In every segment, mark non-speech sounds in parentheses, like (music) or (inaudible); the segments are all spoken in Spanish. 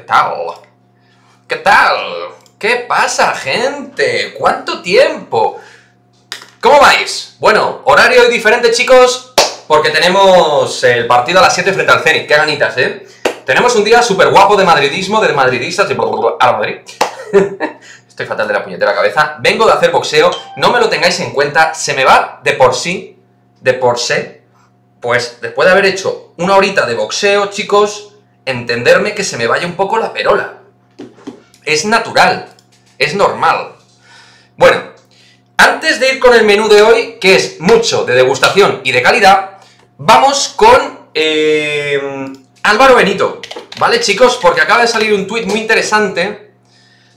¿Qué tal? ¿Qué tal? ¿Qué pasa, gente? ¿Cuánto tiempo? ¿Cómo vais? Bueno, horario diferente, chicos, porque tenemos el partido a las 7 frente al Zenit. Qué ganitas, ¿eh? Tenemos un día súper guapo de madridismo, de madridistas, de a Madrid. (laughs) Estoy fatal de la puñetera cabeza. Vengo de hacer boxeo, no me lo tengáis en cuenta, se me va de por sí, de por sí, pues después de haber hecho una horita de boxeo, chicos, entenderme que se me vaya un poco la perola. Es natural, es normal. Bueno, antes de ir con el menú de hoy, que es mucho de degustación y de calidad, vamos con eh, Álvaro Benito. ¿Vale, chicos? Porque acaba de salir un tuit muy interesante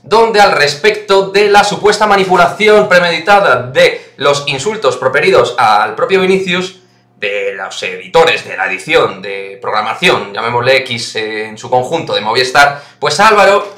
donde al respecto de la supuesta manipulación premeditada de los insultos proferidos al propio Vinicius, de los editores de la edición de programación, llamémosle X en su conjunto de Movistar, pues Álvaro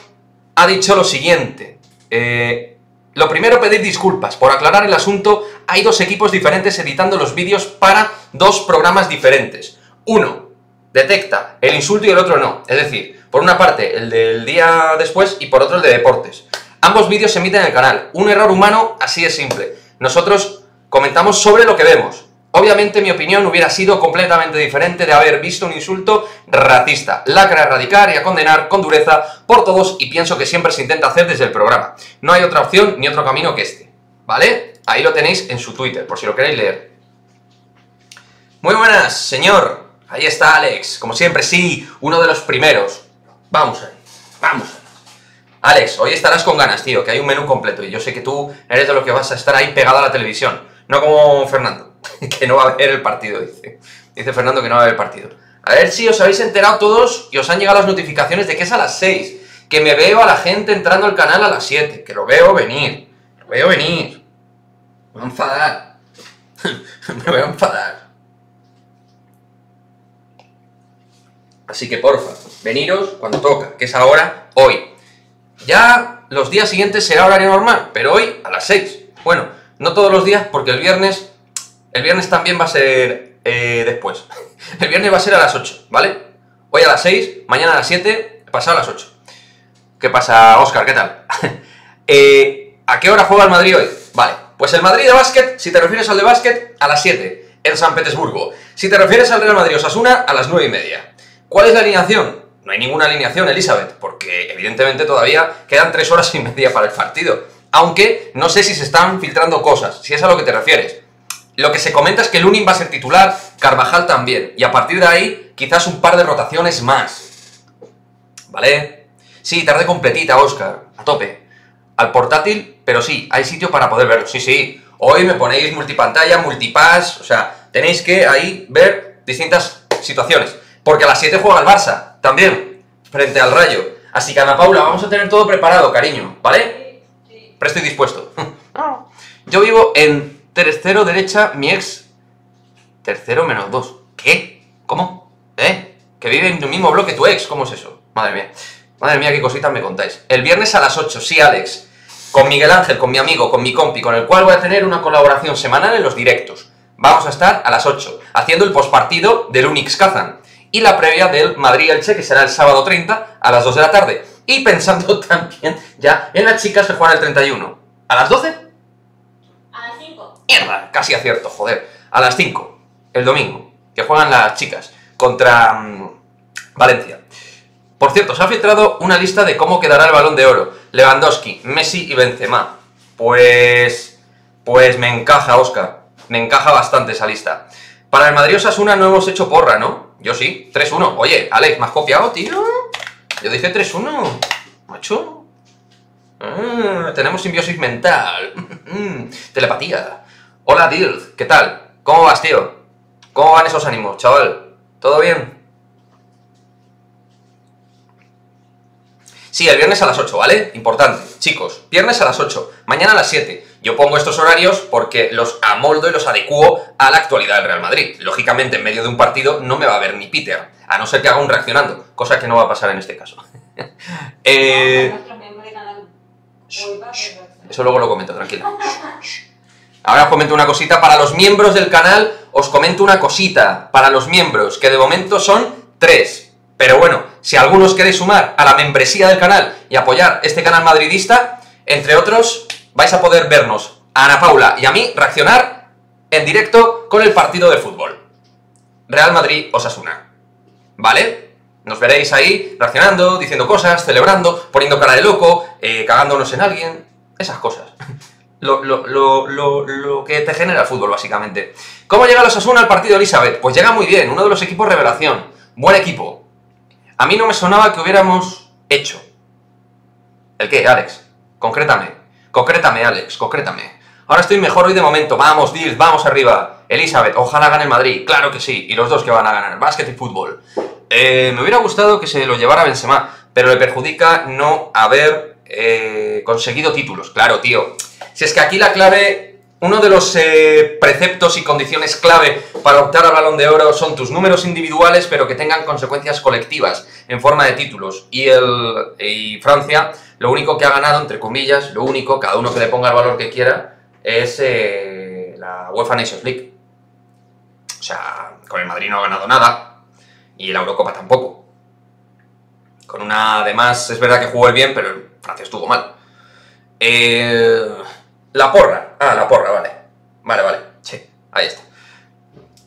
ha dicho lo siguiente. Eh, lo primero, pedir disculpas. Por aclarar el asunto, hay dos equipos diferentes editando los vídeos para dos programas diferentes. Uno detecta el insulto y el otro no. Es decir, por una parte el del día después y por otro el de deportes. Ambos vídeos se emiten en el canal. Un error humano así de simple. Nosotros comentamos sobre lo que vemos. Obviamente mi opinión hubiera sido completamente diferente de haber visto un insulto racista. Lacra a erradicar y a condenar con dureza por todos y pienso que siempre se intenta hacer desde el programa. No hay otra opción ni otro camino que este. ¿Vale? Ahí lo tenéis en su Twitter, por si lo queréis leer. Muy buenas, señor. Ahí está Alex. Como siempre, sí, uno de los primeros. Vamos ahí, vamos. Alex, hoy estarás con ganas, tío, que hay un menú completo y yo sé que tú eres de los que vas a estar ahí pegado a la televisión. No como Fernando. (laughs) que no va a haber el partido, dice. Dice Fernando que no va a haber partido. A ver si os habéis enterado todos y os han llegado las notificaciones de que es a las 6. Que me veo a la gente entrando al canal a las 7. Que lo veo venir. Lo veo venir. Me voy a enfadar. (laughs) me voy a enfadar. Así que porfa, veniros cuando toca, que es ahora, hoy. Ya los días siguientes será horario normal, pero hoy a las 6. Bueno, no todos los días porque el viernes el viernes también va a ser eh, después. (laughs) El viernes va a ser a las 8, ¿vale? Hoy a las 6, mañana a las 7, pasado a las 8. ¿Qué pasa, Oscar? ¿Qué tal? (laughs) Eh, ¿A qué hora juega el Madrid hoy? Vale, pues el Madrid de básquet, si te refieres al de básquet, a las 7, en San Petersburgo. Si te refieres al Real Madrid Osasuna, a las 9 y media. ¿Cuál es la alineación? No hay ninguna alineación, Elizabeth, porque evidentemente todavía quedan 3 horas y media para el partido. Aunque no sé si se están filtrando cosas, si es a lo que te refieres. Lo que se comenta es que Lunin va a ser titular, Carvajal también, y a partir de ahí quizás un par de rotaciones más. ¿Vale? Sí, tarde completita, Oscar, a tope. Al portátil, pero sí, hay sitio para poder verlo. Sí, sí. Hoy me ponéis multipantalla, multipass, o sea, tenéis que ahí ver distintas situaciones. Porque a las 7 juega el Barça, también, frente al Rayo. Así que Ana Paula, vamos a tener todo preparado, cariño, ¿vale? Presto y dispuesto. Yo vivo en Tercero derecha, mi ex. Tercero menos dos. ¿Qué? ¿Cómo? ¿Eh? Que vive en el mismo bloque tu ex. ¿Cómo es eso? Madre mía. Madre mía, qué cositas me contáis. El viernes a las 8, sí, Alex. Con Miguel Ángel, con mi amigo, con mi compi, con el cual voy a tener una colaboración semanal en los directos. Vamos a estar a las 8, haciendo el postpartido del Unix Kazan. Y la previa del Madrid-Elche, que será el sábado 30, a las 2 de la tarde. Y pensando (laughs) también ya en las chicas que juegan el 31. ¿A las 12? Mierda, casi acierto, joder. A las 5, el domingo, que juegan las chicas contra mm, Valencia. Por cierto, se ha filtrado una lista de cómo quedará el balón de oro. Lewandowski, Messi y Benzema. Pues... Pues me encaja, Oscar. Me encaja bastante esa lista. Para el Madrid Osasuna no hemos hecho porra, ¿no? Yo sí, 3-1. Oye, Alex, ¿me has copiado, tío? Yo dije 3-1. Macho. Ah, tenemos simbiosis mental. (laughs) Mm, telepatía. Hola, Dilth, ¿qué tal? ¿Cómo vas, tío? ¿Cómo van esos ánimos, chaval? ¿Todo bien? Sí, el viernes a las 8, ¿vale? Importante. Chicos, viernes a las 8, mañana a las 7. Yo pongo estos horarios porque los amoldo y los adecuo a la actualidad del Real Madrid. Lógicamente, en medio de un partido no me va a ver ni Peter, a no ser que haga un reaccionando, cosa que no va a pasar en este caso. (laughs) eh... Eso luego lo comento, tranquila. (laughs) Ahora os comento una cosita. Para los miembros del canal, os comento una cosita. Para los miembros, que de momento son tres. Pero bueno, si algunos queréis sumar a la membresía del canal y apoyar este canal madridista, entre otros, vais a poder vernos a Ana Paula y a mí reaccionar en directo con el partido de fútbol. Real Madrid-Osasuna. ¿Vale? Nos veréis ahí reaccionando, diciendo cosas, celebrando, poniendo cara de loco, eh, cagándonos en alguien, esas cosas. Lo, lo, lo, lo, que te genera el fútbol, básicamente. ¿Cómo llega los Osasuna al partido Elizabeth? Pues llega muy bien, uno de los equipos revelación. Buen equipo. A mí no me sonaba que hubiéramos hecho. ¿El qué, Alex? Concrétame. Concrétame, Alex, concrétame. Ahora estoy mejor hoy de momento. Vamos, Dils, vamos arriba. Elizabeth, ojalá gane el Madrid. Claro que sí. Y los dos que van a ganar, básquet y fútbol. Eh, me hubiera gustado que se lo llevara Benzema, pero le perjudica no haber eh, conseguido títulos. Claro, tío. Si es que aquí la clave, uno de los eh, preceptos y condiciones clave para optar al balón de oro son tus números individuales, pero que tengan consecuencias colectivas en forma de títulos. Y, el, y Francia, lo único que ha ganado, entre comillas, lo único, cada uno que le ponga el valor que quiera, es eh, la UEFA Nations League. O sea, con el Madrid no ha ganado nada, y la Eurocopa tampoco. Con una, además, es verdad que jugó el bien, pero Francia estuvo mal. Eh, la porra. Ah, la porra, vale. Vale, vale. Sí, ahí está.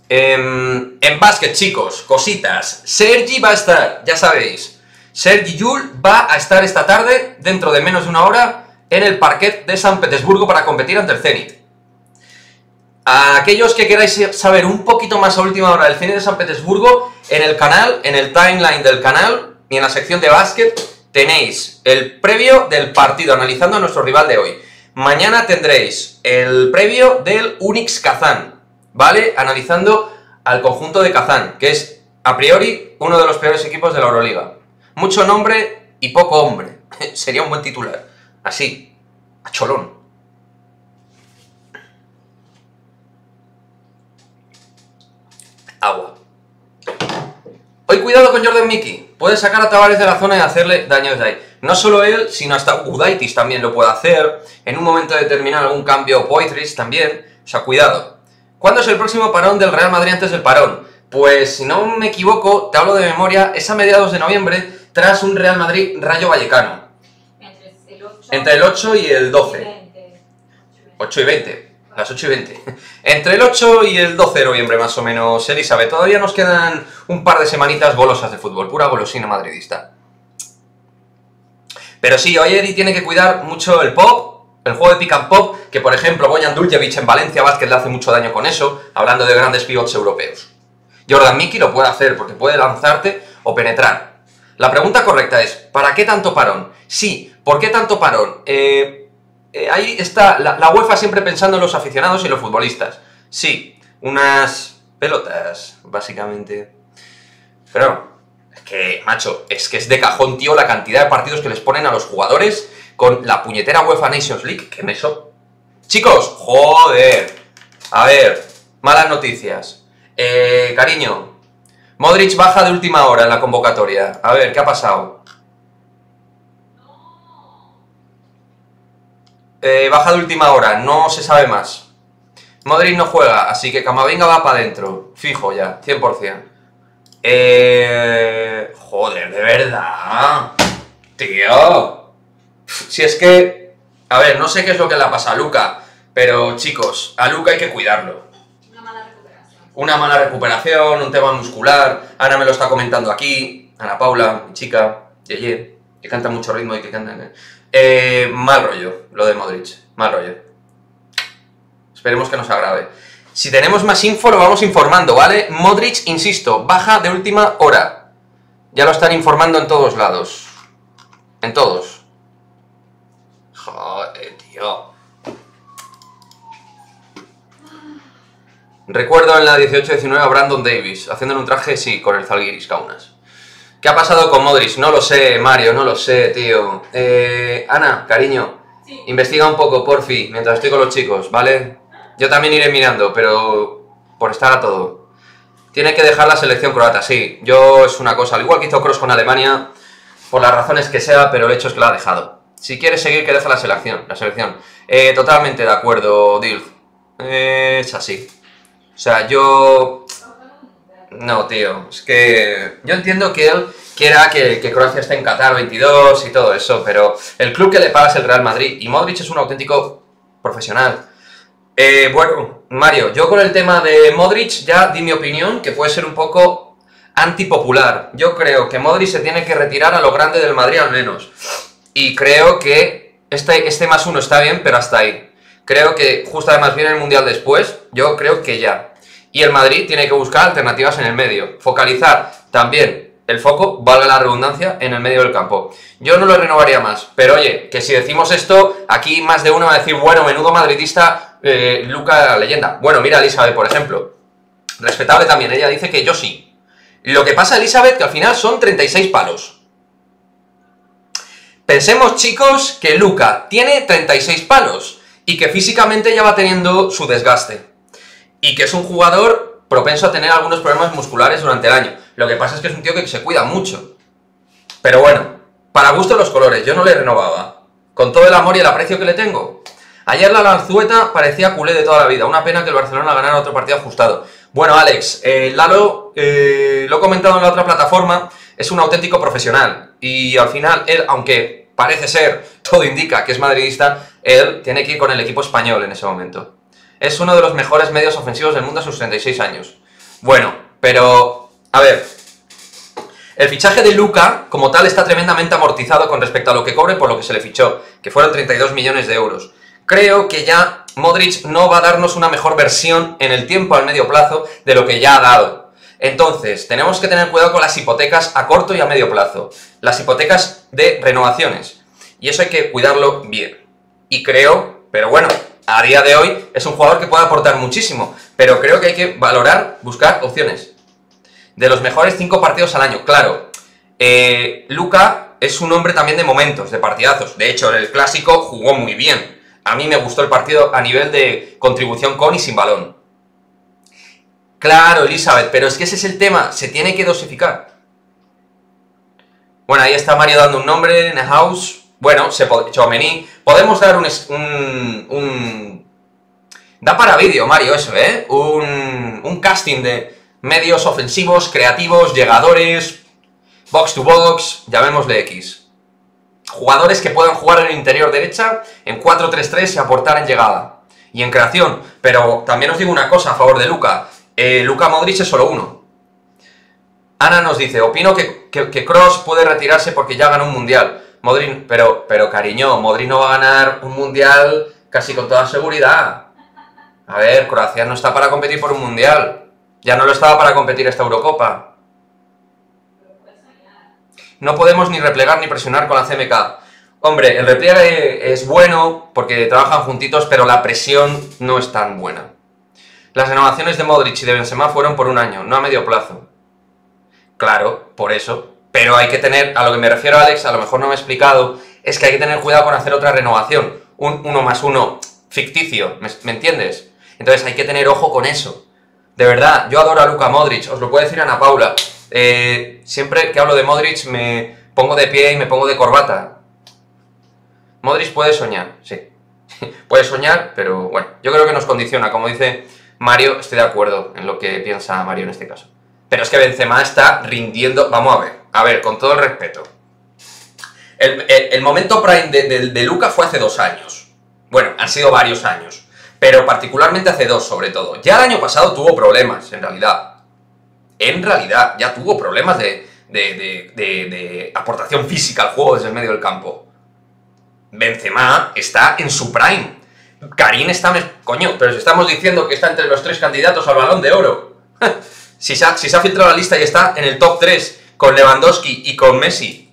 Em, en básquet, chicos, cositas. Sergi va a estar, ya sabéis. Sergi Yul va a estar esta tarde, dentro de menos de una hora, en el parquet de San Petersburgo para competir ante el Zenit. A aquellos que queráis saber un poquito más a última hora del Zenit de San Petersburgo, en el canal, en el timeline del canal y en la sección de básquet, tenéis el previo del partido analizando a nuestro rival de hoy. Mañana tendréis el previo del Unix Kazán, ¿vale? Analizando al conjunto de Kazán, que es a priori uno de los peores equipos de la Euroliga. Mucho nombre y poco hombre. (laughs) Sería un buen titular. Así, a cholón. Agua. Hoy cuidado con Jordan Mickey. Puede sacar a Tavares de la zona y hacerle daño desde ahí. No solo él, sino hasta Udaitis también lo puede hacer. En un momento determinado algún cambio Poitras también. O sea, cuidado. ¿Cuándo es el próximo parón del Real Madrid antes del parón? Pues si no me equivoco, te hablo de memoria, es a mediados de noviembre tras un Real Madrid Rayo Vallecano. Entre el 8, y el 12. 8 y 20. Las 8 y 20. (laughs) Entre el 8 y el 12 de noviembre, más o menos, Elizabeth. Todavía nos quedan un par de semanitas golosas de fútbol. Pura golosina madridista. Pero sí, hoy tiene que cuidar mucho el pop, el juego de pick and pop, que por ejemplo Boyan Duljevic en Valencia Vázquez le hace mucho daño con eso, hablando de grandes pivots europeos. Jordan Mickey lo puede hacer porque puede lanzarte o penetrar. La pregunta correcta es, ¿para qué tanto parón? Sí, ¿por qué tanto parón? Eh, eh, ahí está la, UEFA siempre pensando en los aficionados y los futbolistas. Sí, unas pelotas, básicamente. Pero que, macho, es que es de cajón, tío, la cantidad de partidos que les ponen a los jugadores con la puñetera UEFA Nations League, que me so... Chicos, joder. A ver, malas noticias. Eh, cariño, Modric baja de última hora en la convocatoria. A ver, ¿qué ha pasado? Eh, baja de última hora, no se sabe más. Modric no juega, así que Camavinga va para adentro. Fijo ya, 100%. Eh... Joder, de verdad. Tío. Si es que... A ver, no sé qué es lo que le ha pasado a Luca, pero chicos, a Luca hay que cuidarlo. Una mala recuperación. Una mala recuperación, un tema muscular. Ana me lo está comentando aquí. Ana Paula, mi chica, Yeye, que canta mucho ritmo y que canta... Eh, mal rollo, lo de Modric. Mal rollo. Esperemos que no se agrave. Si tenemos más info, lo vamos informando, ¿vale? Modric, insisto, baja de última hora. Ya lo están informando en todos lados. En todos. Joder, tío. Recuerdo en la 18-19 a Brandon Davis, haciéndole un traje, sí, con el Zalgiris Kaunas. ¿Qué ha pasado con Modric? No lo sé, Mario, no lo sé, tío. Eh, Ana, cariño, Sí. investiga un poco, porfi, mientras estoy con los chicos, ¿vale? Yo también iré mirando, pero por estar a todo. Tiene que dejar la selección croata, sí. Yo es una cosa, al igual que hizo Cross con Alemania, por las razones que sea, pero el hecho es que la ha dejado. Si quiere seguir, que deje la selección. La selección. Eh, totalmente de acuerdo, Dilf. Eh, es así. O sea, yo... No, tío, es que yo entiendo que él quiera que, que Croacia esté en Qatar 22 y todo eso, pero el club que le paga es el Real Madrid y Modric es un auténtico profesional. Eh, bueno, Mario, yo con el tema de Modric ya di mi opinión, que puede ser un poco antipopular. Yo creo que Modric se tiene que retirar a lo grande del Madrid al menos. Y creo que este, este más uno está bien, pero hasta ahí. Creo que justo además viene el Mundial después, yo creo que ya. Y el Madrid tiene que buscar alternativas en el medio. Focalizar también el foco, valga la redundancia, en el medio del campo. Yo no lo renovaría más, pero oye, que si decimos esto, aquí más de uno va a decir, bueno, menudo madridista, eh, Luca leyenda. Bueno, mira Elizabeth, por ejemplo. Respetable también, ella dice que yo sí. Lo que pasa, Elizabeth, que al final son 36 palos. Pensemos, chicos, que Luca tiene 36 palos y que físicamente ya va teniendo su desgaste. Y que es un jugador propenso a tener algunos problemas musculares durante el año. Lo que pasa es que es un tío que se cuida mucho. Pero bueno, para gusto los colores, yo no le renovaba. Con todo el amor y el aprecio que le tengo. Ayer la Lanzueta parecía culé de toda la vida. Una pena que el Barcelona ganara otro partido ajustado. Bueno, Alex, eh, Lalo, eh, lo he comentado en la otra plataforma, es un auténtico profesional. Y al final, él, aunque parece ser, (laughs) todo indica que es madridista, él tiene que ir con el equipo español en ese momento. Es uno de los mejores medios ofensivos del mundo a sus 36 años. Bueno, pero a ver, el fichaje de Luca, como tal, está tremendamente amortizado con respecto a lo que cobre por lo que se le fichó, que fueron 32 millones de euros. Creo que ya Modric no va a darnos una mejor versión en el tiempo al medio plazo de lo que ya ha dado. Entonces, tenemos que tener cuidado con las hipotecas a corto y a medio plazo. Las hipotecas de renovaciones. Y eso hay que cuidarlo bien. Y creo, pero bueno, a día de hoy es un jugador que puede aportar muchísimo. Pero creo que hay que valorar, buscar opciones de los mejores cinco partidos al año. Claro, eh, Luca es un hombre también de momentos, de partidazos. De hecho, en el clásico jugó muy bien. A mí me gustó el partido a nivel de contribución con y sin balón. Claro, Elizabeth, pero es que ese es el tema, se tiene que dosificar. Bueno, ahí está Mario dando un nombre, house. Bueno, se Chomení. Podemos dar un, un, un... Da para vídeo, Mario, eso, ¿eh? Un, un casting de, medios ofensivos, creativos, llegadores, box to box, llamémosle X. Jugadores que puedan jugar en el interior derecha, en 4-3-3 y aportar en llegada. Y en creación. Pero también os digo una cosa a favor de Luca. Eh, Luca Modric es solo uno. Ana nos dice, opino que, que, Cross puede retirarse porque ya ganó un mundial. Modric, pero, pero cariño, Modric no va a ganar un mundial casi con toda seguridad. A ver, Croacia no está para competir por un mundial. Ya no lo estaba para competir esta Eurocopa. No podemos ni replegar ni presionar con la CMK. Hombre, el repliegue es bueno porque trabajan juntitos, pero la presión no es tan buena. Las renovaciones de Modric y de Benzema fueron por un año, no a medio plazo. Claro, por eso. Pero hay que tener, a lo que me refiero Alex, a lo mejor no me he explicado, es que hay que tener cuidado con hacer otra renovación. Un uno más uno ficticio, ¿me entiendes? Entonces hay que tener ojo con eso. De verdad, yo adoro a Luka Modric, os lo puede decir Ana Paula. Eh, siempre que hablo de Modric me pongo de pie y me pongo de corbata. Modric puede soñar, sí. (laughs) puede soñar, pero bueno, yo creo que nos condiciona. Como dice Mario, estoy de acuerdo en lo que piensa Mario en este caso. Pero es que Benzema está rindiendo... Vamos a ver, a ver, con todo el respeto. El, momento prime de, de Luca fue hace dos años. Bueno, han sido varios años pero particularmente hace dos sobre todo. Ya el año pasado tuvo problemas, en realidad. En realidad, ya tuvo problemas de, de, aportación física al juego desde el medio del campo. Benzema está en su prime. Karim está... Coño, pero si estamos diciendo que está entre los tres candidatos al balón de oro. (laughs) si, se ha, si se ha filtrado la lista y está en el top 3 con Lewandowski y con Messi.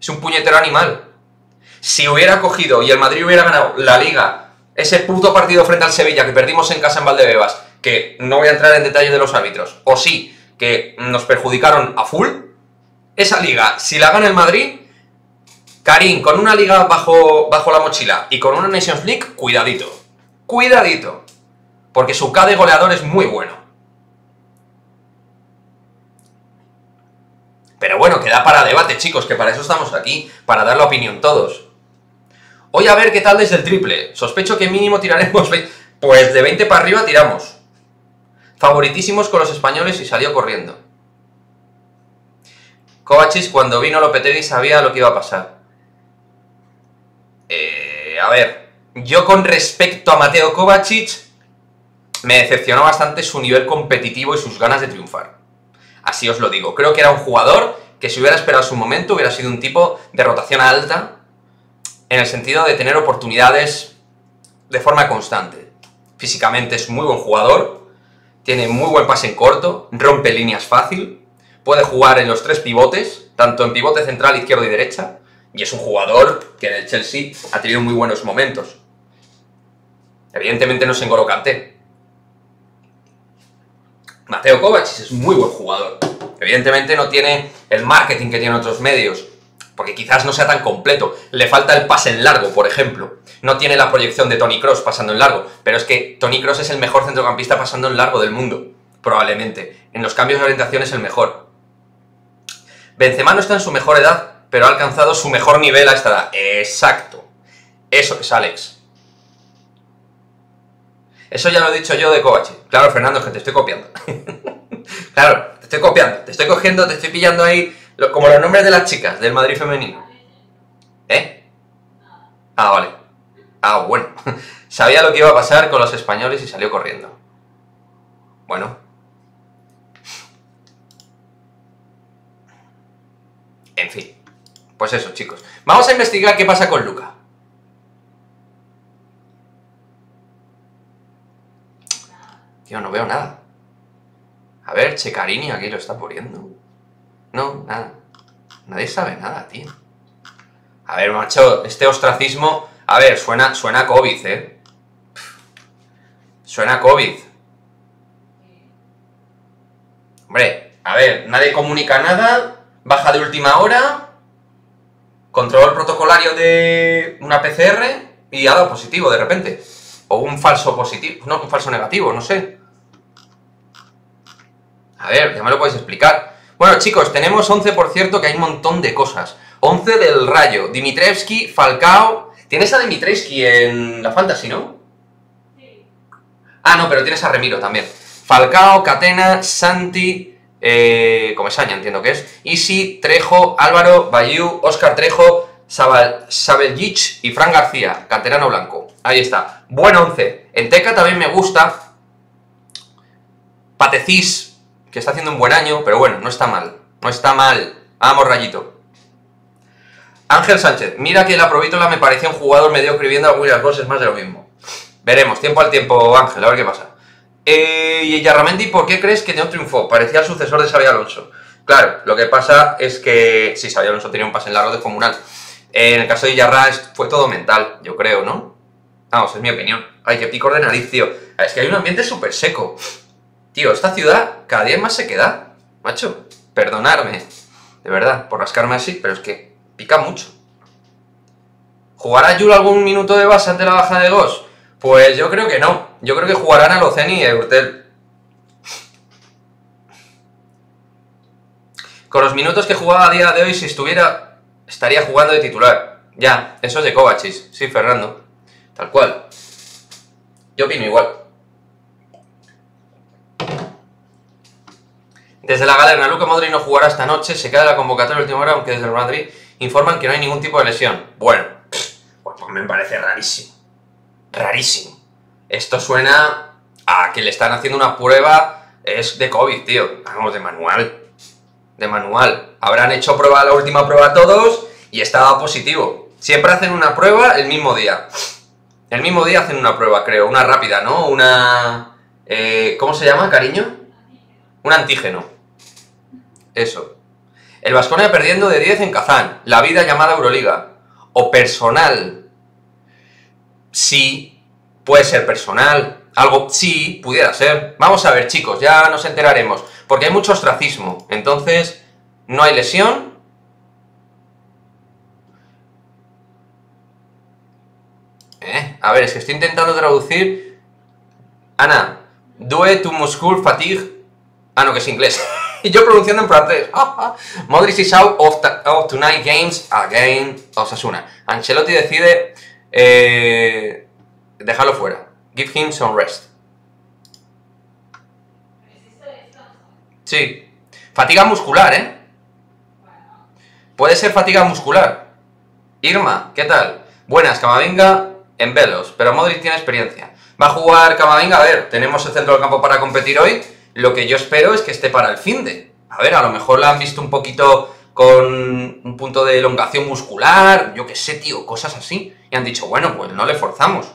Es un puñetero animal. Si hubiera cogido y el Madrid hubiera ganado la liga ese puto partido frente al Sevilla que perdimos en casa en Valdebebas, que no voy a entrar en detalles de los árbitros, o sí, que nos perjudicaron a full, esa liga, si la gana el Madrid, Karim, con una liga bajo, bajo la mochila y con una Nations League, cuidadito. Cuidadito. Porque su K de goleador es muy bueno. Pero bueno, queda para debate, chicos, que para eso estamos aquí, para dar la opinión todos. Hoy a ver qué tal desde el triple. Sospecho que mínimo tiraremos... Pues de 20 para arriba tiramos. Favoritísimos con los españoles y salió corriendo. Kovacic cuando vino Lopetegui sabía lo que iba a pasar. Eh, a ver, yo con respecto a Mateo Kovacic me decepcionó bastante su nivel competitivo y sus ganas de triunfar. Así os lo digo. Creo que era un jugador que si hubiera esperado su momento hubiera sido un tipo de rotación alta en el sentido de tener oportunidades de forma constante. Físicamente es muy buen jugador, tiene muy buen pase en corto, rompe líneas fácil, puede jugar en los tres pivotes, tanto en pivote central, izquierdo y derecha, y es un jugador que en el Chelsea ha tenido muy buenos momentos. Evidentemente no se N'Golo Mateo Kovacic es muy buen jugador. Evidentemente no tiene el marketing que tienen otros medios, porque quizás no sea tan completo. Le falta el pase en largo, por ejemplo. No tiene la proyección de Tony Cross pasando en largo, pero es que Tony Cross es el mejor centrocampista pasando en largo del mundo, probablemente. En los cambios de orientación es el mejor. Benzema no está en su mejor edad, pero ha alcanzado su mejor nivel a esta edad. Exacto. Eso es Alex. Eso ya lo he dicho yo de Kovacic. Claro, Fernando, es que te estoy copiando. (laughs) claro, te estoy copiando. Te estoy cogiendo, te estoy pillando ahí como los nombres de las chicas del Madrid femenino. ¿Eh? Ah, vale. Ah, bueno. (laughs) Sabía lo que iba a pasar con los españoles y salió corriendo. Bueno. En fin. Pues eso, chicos. Vamos a investigar qué pasa con Luca. Tío, no veo nada. A ver, Checarini aquí lo está poniendo. No, nada. Nadie sabe nada, tío. A ver, macho, este ostracismo... A ver, suena, suena a COVID, ¿eh? Suena a COVID. Hombre, a ver, nadie comunica nada, baja de última hora, control protocolario de una PCR y ha dado positivo de repente. O un falso positivo, no, un falso negativo, no sé. A ver, ya me lo podéis explicar. Bueno, chicos, tenemos 11, por cierto, que hay un montón de cosas. 11 del Rayo, Dimitrevski, Falcao... Tienes a Dimitrevski en la Fantasy, ¿no? Sí. Ah, no, pero tienes a Remiro también. Falcao, Catena, Santi, eh, Comesaña, entiendo que es. Isi, Trejo, Álvaro, Bayú, Oscar Trejo, Sabeljic y Fran García, canterano blanco. Ahí está. Buen 11. En Teca también me gusta. Patecis, que está haciendo un buen año, pero bueno, no está mal. No está mal. Vamos, rayito. Ángel Sánchez, mira que el Aprovítola me parecía un jugador mediocre viendo algunas cosas más de lo mismo. Veremos, tiempo al tiempo, Ángel, a ver qué pasa. Eh, y Yarramendi, ¿por qué crees que no triunfó? Parecía el sucesor de Xavi Alonso. Claro, lo que pasa es que sí, Xavi Alonso tenía un pase en largo de comunal. en el caso de Yarra fue todo mental, yo creo, ¿no? Vamos, es mi opinión. Ay, qué picor de nariz, tío. Es que hay un ambiente súper seco. Tío, esta ciudad cada día más se queda. Macho, perdonarme. De verdad, por rascarme así, pero es que pica mucho. ¿Jugará Yul algún minuto de base ante la baja de Ghost? Pues yo creo que no. Yo creo que jugarán a Loceni y a Urtel. Con los minutos que jugaba a día de hoy, si estuviera, estaría jugando de titular. Ya, eso es de Kovacic. Sí, Fernando. Tal cual. Yo opino igual. Desde la galerna, Luca Modri no jugará esta noche, se queda la convocatoria última hora, aunque desde el Madrid informan que no hay ningún tipo de lesión. Bueno, pues, pues me parece rarísimo. Rarísimo. Esto suena a que le están haciendo una prueba, es de COVID, tío. Vamos, de manual. De manual. Habrán hecho prueba, la última prueba todos y estaba positivo. Siempre hacen una prueba el mismo día. El mismo día hacen una prueba, creo. Una rápida, ¿no? Una... Eh, ¿Cómo se llama, cariño? Un antígeno. Eso. El Vasconia perdiendo de 10 en Kazán. La vida llamada Euroliga. O personal. Sí, puede ser personal. Algo, sí, pudiera ser. Vamos a ver, chicos, ya nos enteraremos. Porque hay mucho ostracismo. Entonces, no hay lesión. Eh, a ver, es que estoy intentando traducir. Ana, due tu muscul fatigue. Ah, no, que es inglés. (laughs) y yo pronunciando en francés. Modric is out of, tonight games again Osasuna. Ancelotti decide eh, dejarlo fuera. Give him some rest. Sí. Fatiga muscular, ¿eh? Puede ser fatiga muscular. Irma, ¿qué tal? Buenas, Camavinga en velos, pero Modric tiene experiencia. Va a jugar Camavinga, a ver, tenemos el centro del campo para competir hoy. Lo que yo espero es que esté para el fin de. A ver, a lo mejor la han visto un poquito con un punto de elongación muscular, yo qué sé, tío, cosas así. Y han dicho, bueno, pues no le forzamos.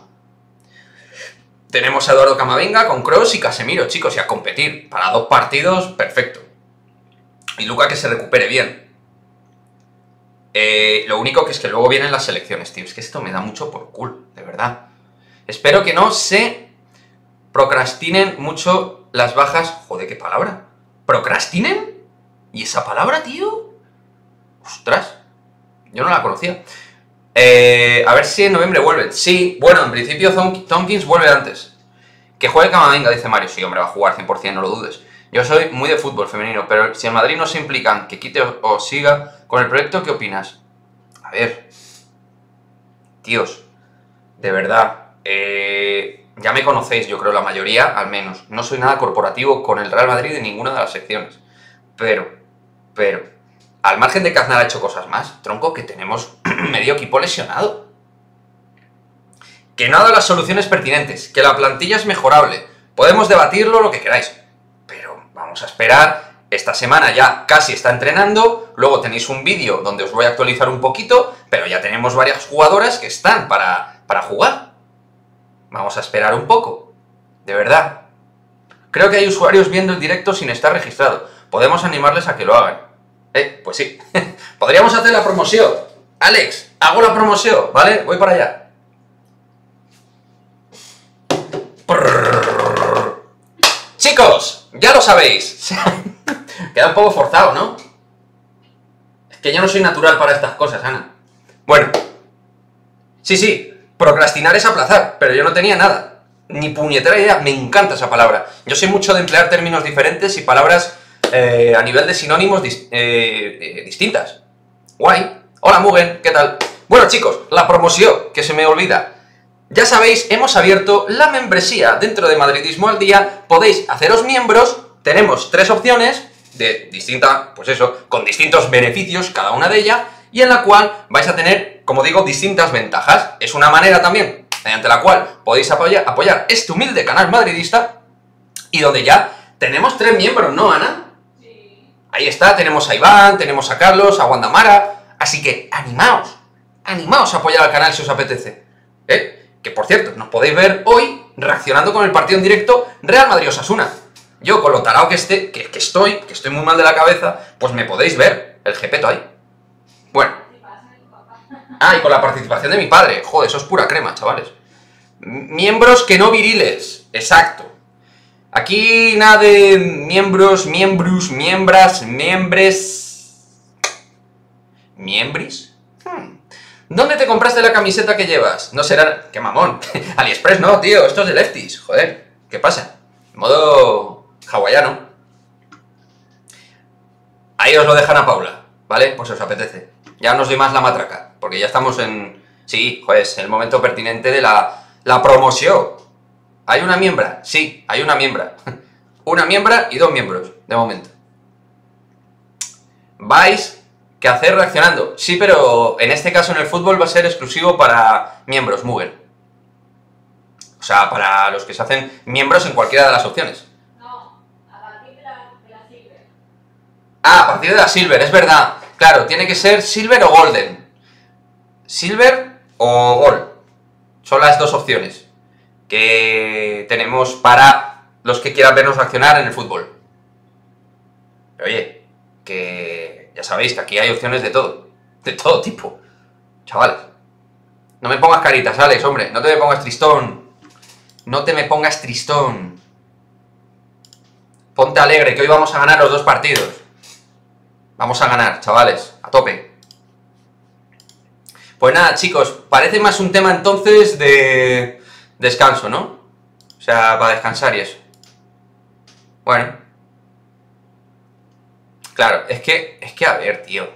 Tenemos a Eduardo Camavinga con Cross y Casemiro, chicos, y a competir. Para dos partidos, perfecto. Y Luca que se recupere bien. Eh, lo único que es que luego vienen las selecciones, tío. Es que esto me da mucho por cool, de verdad. Espero que no se procrastinen mucho las bajas. Joder, qué palabra. ¿Procrastinen? ¿Y esa palabra, tío? Ostras, yo no la conocía. Eh, a ver si en noviembre vuelve. Sí, bueno, en principio Tompkins vuelve antes. Que juegue Camavinga, dice Mario. Sí, hombre, va a jugar 100%, no lo dudes. Yo soy muy de fútbol femenino, pero si en Madrid no se implican que quite o, siga con el proyecto, ¿qué opinas? A ver, tíos, de verdad, eh, ya me conocéis, yo creo la mayoría, al menos. No soy nada corporativo con el Real Madrid en ninguna de las secciones. Pero, pero, al margen de que Aznar ha hecho cosas más, tronco, que tenemos (clears throat) medio equipo lesionado. Que no ha dado las soluciones pertinentes, que la plantilla es mejorable. Podemos debatirlo lo que queráis, pero vamos a esperar. Esta semana ya casi está entrenando, luego tenéis un vídeo donde os voy a actualizar un poquito, pero ya tenemos varias jugadoras que están para, para jugar. Vamos a esperar un poco, de verdad. Creo que hay usuarios viendo el directo sin estar registrado. Podemos animarles a que lo hagan. Eh, pues sí. (laughs) Podríamos hacer la promoción. Alex, hago la promoción, ¿vale? Voy para allá. Chicos, ya lo sabéis. (laughs) Queda un poco forzado, ¿no? Es que yo no soy natural para estas cosas, Ana. Bueno. Sí, sí. Procrastinar es aplazar, pero yo no tenía nada. Ni puñetera idea. Me encanta esa palabra. Yo soy mucho de emplear términos diferentes y palabras eh, a nivel de sinónimos eh, eh, distintas. Guay. Hola Mugen, ¿qué tal? Bueno chicos, la promoción, que se me olvida. Ya sabéis, hemos abierto la membresía dentro de Madridismo al Día. Podéis haceros miembros. Tenemos tres opciones de distinta, pues eso, con distintos beneficios cada una de ellas y en la cual vais a tener, como digo, distintas ventajas. Es una manera también mediante la cual podéis apoyar, apoyar este humilde canal madridista y donde ya tenemos tres miembros, ¿no, Ana? Ahí está, tenemos a Iván, tenemos a Carlos, a Wandamara. Así que animaos, animaos a apoyar al canal si os apetece. ¿Eh? Que por cierto, nos podéis ver hoy reaccionando con el partido en directo Real Madrid-Osasuna. Yo con lo tarao que, esté, que, estoy, que estoy muy mal de la cabeza, pues me podéis ver el jepeto ahí. Bueno. Ah, y con la participación de mi padre. Joder, eso es pura crema, chavales. Miembros que no viriles. Exacto. Aquí nada de miembros, miembros, miembras, miembres... ¿Miembris? Hmm. ¿Dónde te compraste la camiseta que llevas? No será... ¡Qué mamón! (laughs) AliExpress no, tío, esto es de lefties. Joder, ¿qué pasa? Modo hawaiano. Ahí os lo dejan a Paula, ¿vale? Pues os apetece. Ya no os doy más la matraca, porque ya estamos en... Sí, joder, en el momento pertinente de la, la promoción. ¿Hay una miembra? Sí, hay una miembra. (laughs) una miembra y dos miembros, de momento. ¿Vais que hacer reaccionando? Sí, pero en este caso en el fútbol va a ser exclusivo para miembros, Mugen. O sea, para los que se hacen miembros en cualquiera de las opciones. No, a partir de la, de la Silver. Ah, a partir de la Silver, es verdad. Claro, tiene que ser Silver o Golden. Silver o Gold. Son las dos opciones que tenemos para los que quieran vernos reaccionar en el fútbol. Pero oye, que ya sabéis que aquí hay opciones de todo, de todo tipo. Chavales, no me pongas caritas, Alex, hombre, no te me pongas tristón. No te me pongas tristón. Ponte alegre, que hoy vamos a ganar los dos partidos. Vamos a ganar, chavales, a tope. Pues nada, chicos, parece más un tema entonces de descanso, ¿no? O sea, para descansar y eso. Bueno. Claro, es que, es que a ver, tío.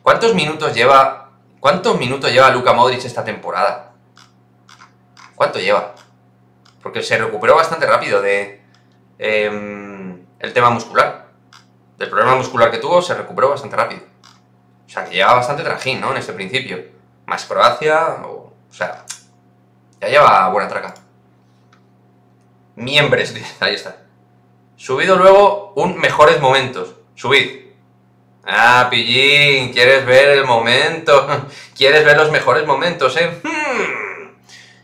¿Cuántos minutos lleva, cuántos minutos lleva Luka Modric esta temporada? ¿Cuánto lleva? Porque se recuperó bastante rápido de em, el tema muscular. Del problema muscular que tuvo, se recuperó bastante rápido. O sea, que lleva bastante trajín, ¿no? En este principio. Más Croacia, o, o sea, ya lleva buena traca. Miembros, (laughs) ahí está. Subido luego un mejores momentos. Subid. Ah, Pillín, ¿quieres ver el momento? (laughs) ¿Quieres ver los mejores momentos, eh? Hmm.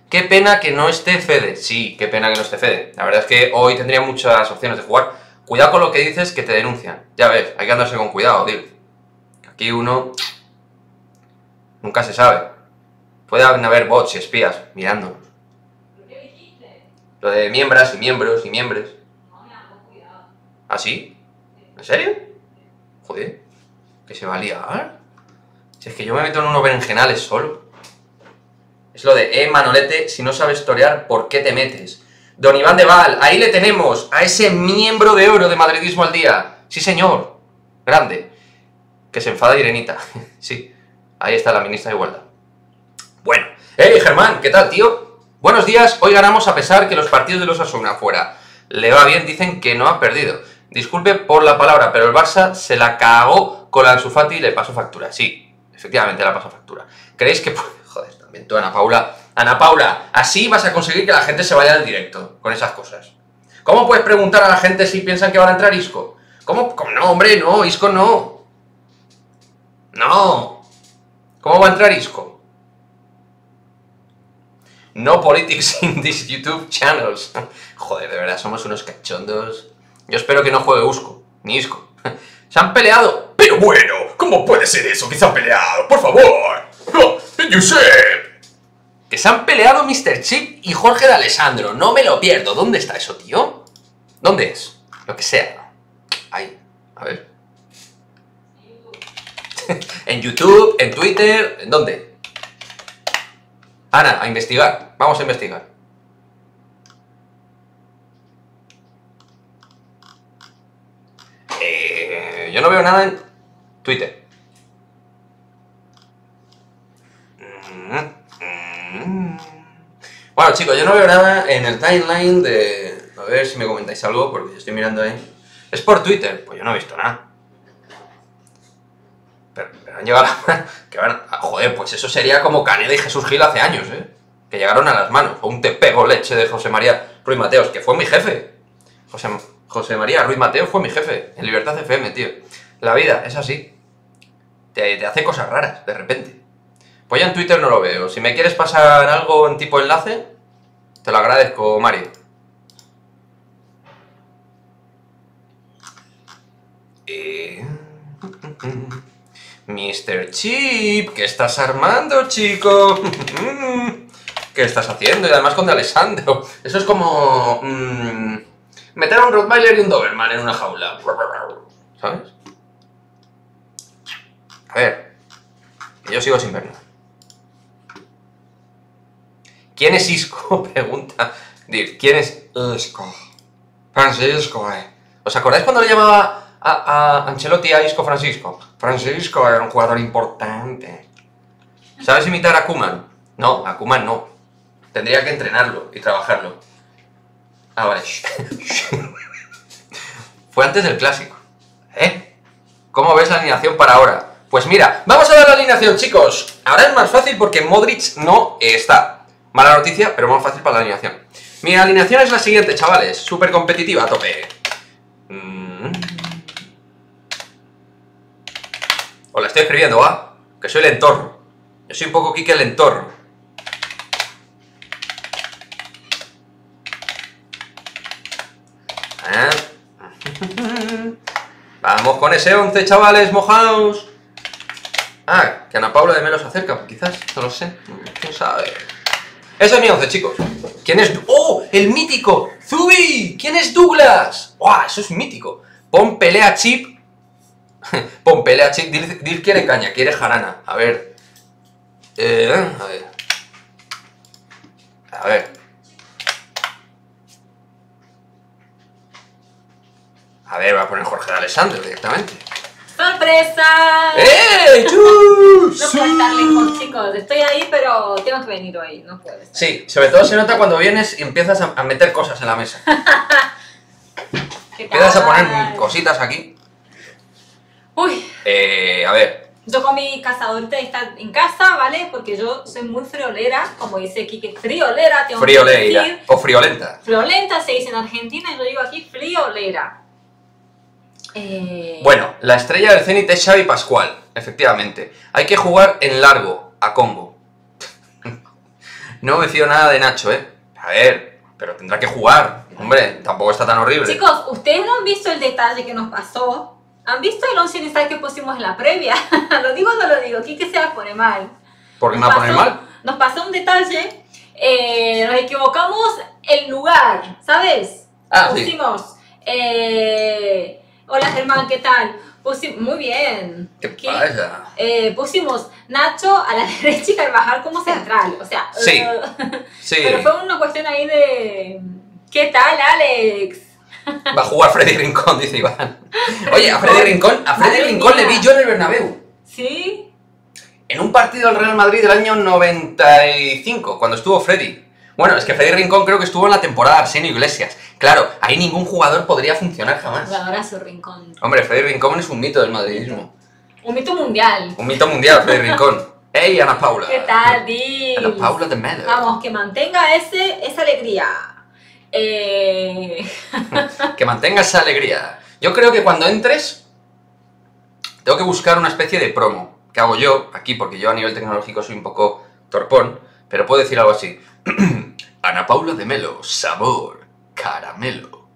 Qué pena que no esté Fede. Sí, qué pena que no esté Fede. La verdad es que hoy tendría muchas opciones de jugar. Cuidado con lo que dices que te denuncian. Ya ves, hay que andarse con cuidado, tío. Aquí uno... Nunca se sabe. Puede haber bots y espías mirándonos. Lo de miembros y miembros y miembros. ¿Ah, sí? ¿En serio? Joder, que se va a liar. Si es que yo me meto en unos berenjenales solo. Es lo de, eh, Manolete, si no sabes torear, ¿por qué te metes? Don Iván de Val, ahí le tenemos, a ese miembro de oro de Madridismo al día. Sí, señor. Grande. Que se enfada Irenita. (laughs) sí, ahí está la ministra de Igualdad. Bueno, hey Germán, ¿qué tal, tío? Buenos días, hoy ganamos a pesar que los partidos de los Asuna fuera. Le va bien, dicen que no ha perdido. Disculpe por la palabra, pero el Barça se la cagó con la Ansu Fati y le pasó factura. Sí, efectivamente la pasó factura. ¿Creéis que... (laughs) Joder, también tú, Ana Paula. Ana Paula, así vas a conseguir que la gente se vaya al directo con esas cosas. ¿Cómo puedes preguntar a la gente si piensan que van a entrar Isco? ¿Cómo? No, hombre, no, Isco no. No. ¿Cómo va a entrar Isco? No politics in these YouTube channels. (laughs) Joder, de verdad, somos unos cachondos. Yo espero que no juegue Usco, ni Isco. (laughs) Se han peleado. Pero bueno, ¿cómo puede ser eso que se han peleado? Por favor. (laughs) Josep. Que se han peleado Mr. Chip y Jorge de Alessandro. No me lo pierdo. ¿Dónde está eso, tío? ¿Dónde es? Lo que sea. Ahí. A ver. (laughs) en YouTube, en Twitter, ¿en dónde? Ana, a investigar. Vamos a investigar. Eh, yo no veo nada en Twitter. Mm, Bueno, chicos, yo no veo nada en el timeline de... A ver si me comentáis algo, porque estoy mirando ahí. Es por Twitter. Pues yo no he visto nada. Pero, han llegado a... (laughs) Que van... ah, Joder, pues eso sería como Caneda y Jesús Gil hace años, ¿eh? Que llegaron a las manos. O un te pego leche de José María Ruiz Mateos, que fue mi jefe. José, María Ruiz Mateos fue mi jefe en Libertad FM, tío. La vida es así. Te hace cosas raras, de repente. Pues ya en Twitter no lo veo. Si me quieres pasar algo en tipo enlace, te lo agradezco, Mario. Eh, Mr. Chip, ¿qué estás armando, chico? (laughs) ¿Qué estás haciendo? Y además con de Alessandro. Eso es como... mm, meter a un Rottweiler y un Doberman en una jaula. ¿Sabes? A ver. Yo sigo sin ver nada. ¿Quién es Isco? (laughs) Pregunta. ¿quién es Isco? Francisco, eh. ¿Os acordáis cuando le llamaba a, a Ancelotti a Isco Francisco? Francisco era un jugador importante. ¿Sabes imitar a Kuman? No, a Kuman no. Tendría que entrenarlo y trabajarlo. Ah, vale. (laughs) Fue antes del clásico. ¿Eh? ¿Cómo ves la alineación para ahora? Pues mira, vamos a ver la alineación, chicos. Ahora es más fácil porque Modric no está. Mala noticia, pero más fácil para la alineación. Mi alineación es la siguiente, chavales. Súper competitiva, a tope. Mm. Os la estoy escribiendo, ¿va? Que soy el entorno. Yo soy un poco Kike el entorno. ¿Eh? Vamos con ese 11, chavales, mojaos. Ah, que Ana Paula de Melo se acerca, quizás, no lo sé. ¿Quién sabe? Ese es mi 11, chicos. ¿Quién es? ¡Oh! ¡El mítico! ¡Zubi! ¿Quién es Douglas? ¡Guau! Eso es mítico. Pon pelea chip. (laughs) Pon pelea chip. Dil, quiere caña, quiere jarana. A ver. Eh, a ver. A ver. A ver, va a poner Jorge de Alessandro directamente. ¡Sorpresa! ¡Eh! No puedo estar lejos, chicos. Estoy ahí, pero tengo que venir hoy. No puedo estar. Sí, sobre todo se nota cuando vienes y empiezas a, a meter cosas en la mesa. (laughs) ¿Qué Empiezas a poner cositas aquí. Uy, Eh, a ver, yo con mi cazadorita está en casa, ¿vale? Porque yo soy muy friolera, como dice Kike, friolera, tengo que friolera decir. o friolenta. Friolenta se dice en Argentina y yo digo aquí friolera. Eh, Bueno, la estrella del Zenit es Xavi Pascual, efectivamente. Hay que jugar en largo, a Congo. (laughs) no me fío nada de Nacho, ¿eh? A ver, pero tendrá que jugar. Hombre, tampoco está tan horrible. Chicos, ¿ustedes no han visto el detalle que nos pasó? ¿Han visto el 11 inicial que pusimos en la previa? (laughs) ¿Lo digo o no lo digo? Kike se va a poner mal. ¿Por qué me va a poner pasó- mal? Nos pasó un detalle, eh, nos equivocamos el lugar, ¿sabes? Ah, sí. Pusimos, eh, hola Germán, ¿qué tal? Pusi- muy bien. ¿Qué ¿Qué? pasa? Eh, pusimos Nacho a la (laughs) derecha y Carvajal como central, o sea, Sí. eh, Sí, (laughs) pero fue una cuestión ahí de, ¿qué tal Alex? (laughs) va a jugar Freddy Rincón, dice Iván. Oye, a Freddy Rincón, a Freddy Rincón le vi yo en el Bernabéu. ¿Sí? En un partido del Real Madrid del año 95, cuando estuvo Freddy. Bueno, es que Freddy Rincón creo que estuvo en la temporada de Arsenio Iglesias. Claro, ahí ningún jugador podría funcionar jamás. Su rincón. Hombre, Freddy Rincón es un mito del madridismo. Un mito mundial. Un mito mundial, Freddy Rincón. (laughs) ¡Ey, Ana Paula! ¿Qué tal, Dil? Ana Paula de Melo. Vamos, que mantenga ese, esa alegría. Eh, (laughs) Que mantenga esa alegría. Yo creo que cuando entres, tengo que buscar una especie de promo. Que hago yo aquí, porque yo a nivel tecnológico soy un poco torpón, pero puedo decir algo así. (clears throat) Ana Paula de Melo, sabor, caramelo.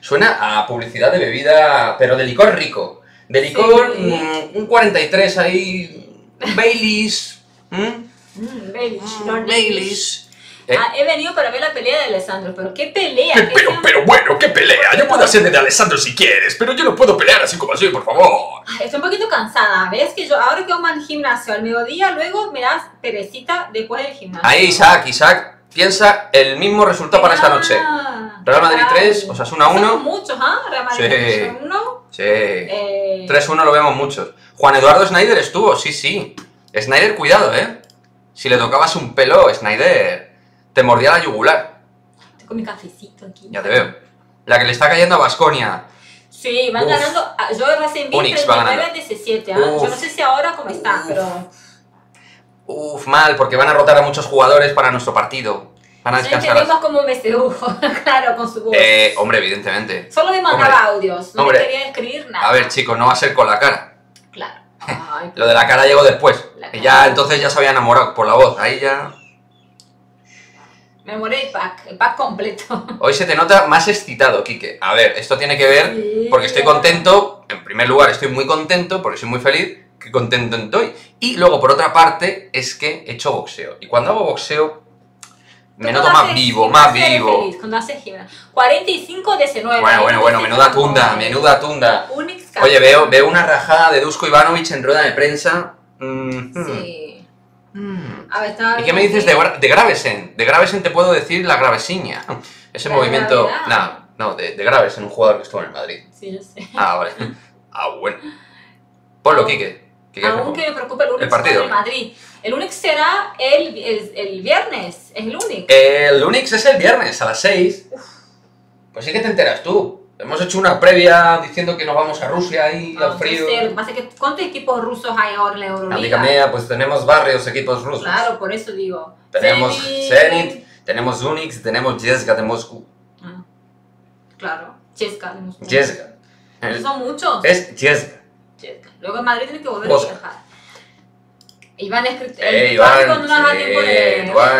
Suena a publicidad de bebida, pero de licor rico. De licor, Sí. mm, un 43 ahí, Baileys. mm, Baileys, Mm, Baileys. Eh, Ah, he venido para ver la pelea de Alessandro, pero qué pelea. Pero, sea- pero bueno, qué pelea. Yo puedo hacer de Alessandro si quieres, pero yo no puedo pelear así como así, por favor. Ay, Estoy un poquito cansada. ¿Ves que yo ahora que vamos al gimnasio al mediodía, luego me das perecita después del gimnasio? Ahí, Isaac, Isaac, piensa el mismo resultado para esta noche. Ah, Real Madrid ay. 3, Osasuna 1. Somos muchos, ¿ah? Real Madrid Sí. 3, 1. Sí. Eh, 3-1 lo vemos muchos. Juan Eduardo Snyder estuvo, sí, sí. Snyder, cuidado, ¿eh? Si le tocabas un pelo, Snyder te mordía la yugular. Estoy con mi cafecito aquí. Ya te veo. La que le está cayendo a Basconia. Sí, van Uf. ganando. ah, Yo recién vi Unix va 39 ganando. 17. ¿ah? Uf. Yo no sé si ahora cómo está, Uf. pero. Uf, mal, porque van a rotar a muchos jugadores para nuestro partido. Van a descansar. entendemos como sedujo, (laughs) claro, con su voz. Eh, hombre, evidentemente. Solo me mandaba audios, no Hombre. me quería escribir nada. A ver, chicos, no va a ser con la cara. Claro. (laughs) Ay, Lo de la cara llegó después. Cara. ya entonces ya se había enamorado por la voz. Ahí ya. Me moré el pack, el pack completo. (laughs) Hoy se te nota más excitado, Quique. A ver, esto tiene que ver Sí. porque estoy contento. En primer lugar, estoy muy contento porque soy muy feliz. Que contento estoy. Y luego, por otra parte, es que he hecho boxeo. Y cuando hago boxeo, me noto más vivo, más vivo. feliz, Cuando haces gimnasia. 45 19. Bueno, bueno, bueno, menuda tunda, menuda tunda. Oye, veo, veo una rajada de Dusko Ivanovic en rueda de prensa. Mm, mm, Sí. Mm. A ver, estaba ¿Y qué me dices de, Gra- de Gravesen? De Gravesen te puedo decir la gravesiña. (laughs) Ese ¿La movimiento. No, de, de Gravesen, un jugador que estuvo en el Madrid. Sí, yo sé. Ah, vale. (laughs) Ah, bueno. Ponlo, Quique. Quique, Aunque favor. me preocupa el Unix El partido. el Madrid. El Unix será el, el, el viernes. Es el Unix. El Unix es el viernes a las 6. Pues sí que te enteras tú. Hemos hecho una previa diciendo que nos vamos a Rusia ahí Ah, al frío. pasa que ¿cuántos equipos rusos hay ahora en la Euroliga? Amiga mía, pues tenemos varios equipos rusos. Claro, por eso digo. Tenemos Zenit. Tenemos Unix, tenemos Jezga de Moscú. Ah, claro, Chesca. de Moscú. Esos Son muchos. Es. Chesca. Luego en Madrid tiene que volver a viajar. Iván es escrito. Eh, Iván,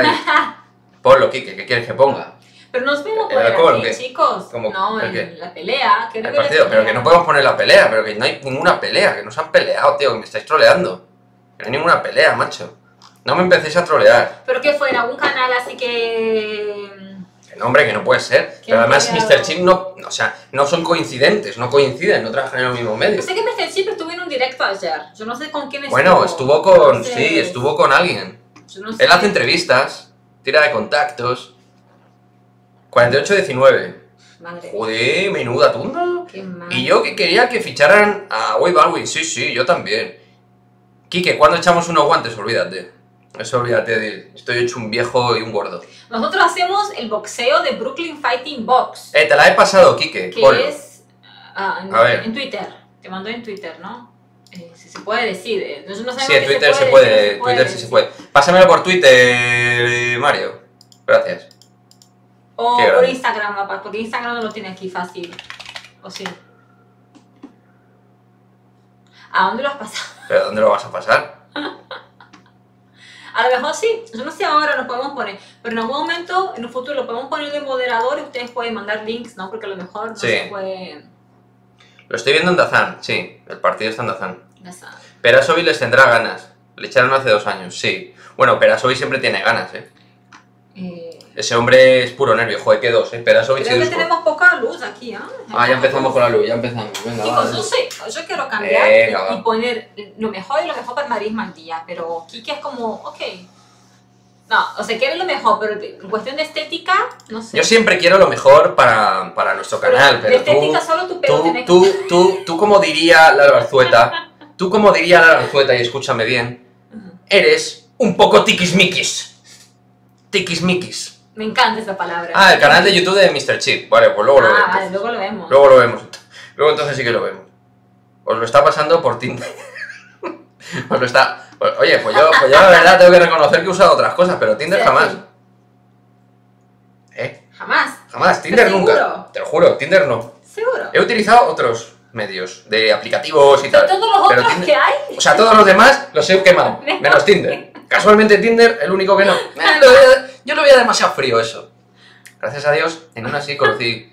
sí. (laughs) Ponlo, Kike, ¿qué quieres que ponga? Pero nos vemos ¿El por alcohol, aquí, qué? chicos. ¿Cómo? No, ¿El en qué? la pelea. que El no partido, pero que pelea. no podemos poner la pelea, pero que no hay ninguna pelea, que no se han peleado, tío, que me estáis troleando. Que no hay ninguna pelea, macho. No me empecéis a trolear. Pero que fue en algún canal así que. Que no, hombre, que no puede ser. Pero además. Mr. Chip no, o sea, no son coincidentes, no coinciden, no trabajan en el mismo medio. Yo sé que Mr. Chip estuvo en un directo ayer. Yo no sé con quién estuvo. Bueno, estuvo con, Entonces, sí, estuvo con alguien. yo no sé. Él hace entrevistas, tira de contactos. 48-19. Madre. Joder, menuda tunda. Qué. Y yo que quería que ficharan a Wade Baldwin, sí, sí, yo también. Quique, ¿cuándo echamos unos guantes? Olvídate. Eso olvídate de... Estoy hecho un viejo y un gordo. Nosotros hacemos el boxeo de Brooklyn Fighting Box. Eh, te la he pasado, Quique. que es. ah, en, A ver. en Twitter. Te mandó en Twitter, ¿no? se puede decir. eh, no sé Sí, en Twitter se puede, Twitter sí se puede. Pásamelo por Twitter, Mario. Gracias. O Qué por grande. Instagram, papá, porque Instagram no lo tiene aquí fácil. ¿O sí? ¿A dónde lo has pasado? (laughs) ¿Pero dónde lo vas a pasar? (laughs) A lo mejor sí, yo no sé ahora lo podemos poner, pero en algún momento, en un futuro, lo podemos poner de moderador y ustedes pueden mandar links, ¿no? Porque a lo mejor no Sí. se puede... Lo estoy viendo en Dazán, sí. El partido está en Dazán. ya saben. Perasovic les tendrá ganas. Le echaron hace dos años, sí. Bueno, Perasovic siempre tiene ganas, ¿eh? Eh, Ese hombre es puro nervio. Joder, que dos, ¿eh? Perasovic creo y que Dusko. tenemos poca luz aquí, ¿ah? Ah, ya empezamos con la luz, ya empezamos. Venga, va. Chicos, yo, sé, yo quiero cambiar Venga, y, va. poner lo mejor y lo mejor para Madrid día, pero Kike es como, ok. No, o sea, quiere lo mejor, pero en cuestión de estética, no sé. Yo siempre quiero lo mejor para, para nuestro Pero canal, de pero estética tú, solo tu pelo tú, tiene tú, tú, tú, como diría la Arzueta, (laughs) tú como diría la Arzueta, y escúchame bien, eres un poco tiquismiquis. Tiquismiquis. Me encanta esa palabra. Ah, el canal de YouTube de Mr. Chip. Vale, pues luego lo Ah, vemos. vale, luego lo vemos. Luego lo vemos. Luego entonces sí que lo vemos. Os lo está pasando por Tinder. (laughs) Os lo está... Oye, pues yo, pues yo la verdad tengo que reconocer que he usado otras cosas, pero Tinder Sí, jamás. sí. ¿Eh? Jamás. Jamás. Tinder ¿Estás nunca. seguro? Te lo juro, Tinder no. Seguro. He utilizado otros medios de aplicativos y Pero tal. todos los pero otros Tinder- que hay. O sea, todos los demás los he quemado, (laughs) menos Tinder. Casualmente Tinder, el único que no. (laughs) Yo lo veía demasiado frío eso. Gracias a Dios, en una sí conocí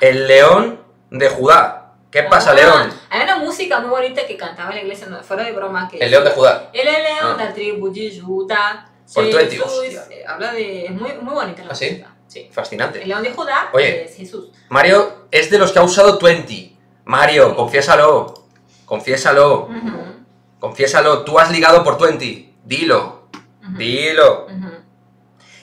el león de Judá. ¿Qué pasa, Ah, león? Hay una música muy bonita que cantaba en la iglesia, no, fuera de broma. Que El león de Judá. El león Ah. de la tribu de Judá. Por Jesús, eh, Habla de. Es muy, muy bonita la ¿Ah, sí? música. Sí. El Fascinante. león de Judá Oye. es Jesús. Mario es de los que ha usado 20. Mario, confiésalo. Confiésalo. Ujú, Confiésalo. Tú has ligado por 20. Dilo. Ujú, Dilo. ujú.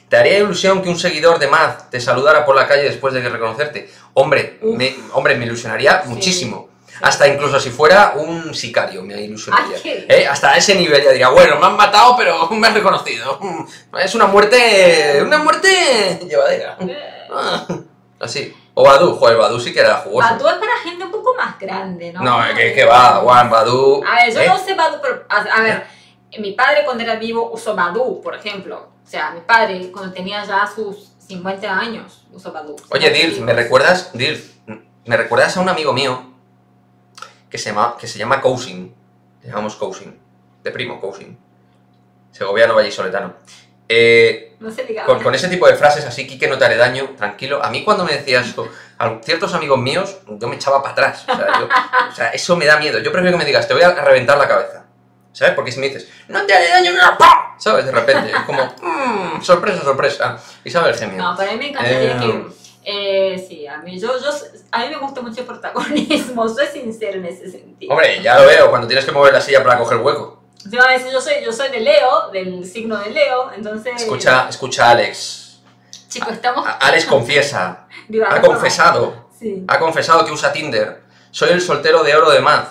¿Te haría ilusión que un seguidor de Maz te saludara por la calle después de que reconocerte? Hombre, me, hombre, me ilusionaría Sí, muchísimo. sí. Hasta incluso si fuera un sicario me ilusionaría. Ay, qué- ¿Eh? Hasta ese nivel ya diría, bueno, me han matado, pero (laughs) me han reconocido. Es una muerte. Una muerte llevadera. Ah, Así. O Badu, joder, Badu sí que era jugoso. Badu es para gente un poco más grande, ¿no? No, es que, que va, Juan, Badu. A ver, yo ¿eh? no sé Badu, pero a, a ver, mi padre cuando era vivo usó Badu, por ejemplo. O sea, mi padre cuando tenía ya sus 50 años usó Badu. Oye, Dirk, ¿me recuerdas? Dirk, ¿me recuerdas a un amigo mío que se llama, que se llama Cousin? Le llamamos Cousin. De primo, Cousin. Segoviano vallisoletano. Eh, No sé, diga. con, con ese tipo de frases así, Quique, no te haré daño, tranquilo. A mí cuando me decía eso, a ciertos amigos míos, yo me echaba para atrás. O sea, yo- o sea, eso me da miedo. Yo prefiero que me digas, te voy a reventar la cabeza. ¿Sabes? Porque si me dices, no te haré daño, mira, ¡pam! ¿Sabes? De repente, es como, mmm, (laughs) sorpresa, sorpresa. Y sabe el gemio. No, pero a mí me encantaría Eh, que... Eh, sí, a mí, yo, yo, a mí me gusta mucho el protagonismo, (laughs) soy sincera en ese sentido. Hombre, ya lo veo, cuando tienes que mover la silla para coger hueco. Iba a decir, yo soy, yo soy de Leo, del signo de Leo, entonces... Escucha, escucha Alex. Chicos, estamos... A- Alex confiesa. (laughs) Ha confesado. Sí. Ha confesado que usa Tinder. Soy el soltero de oro de Maz.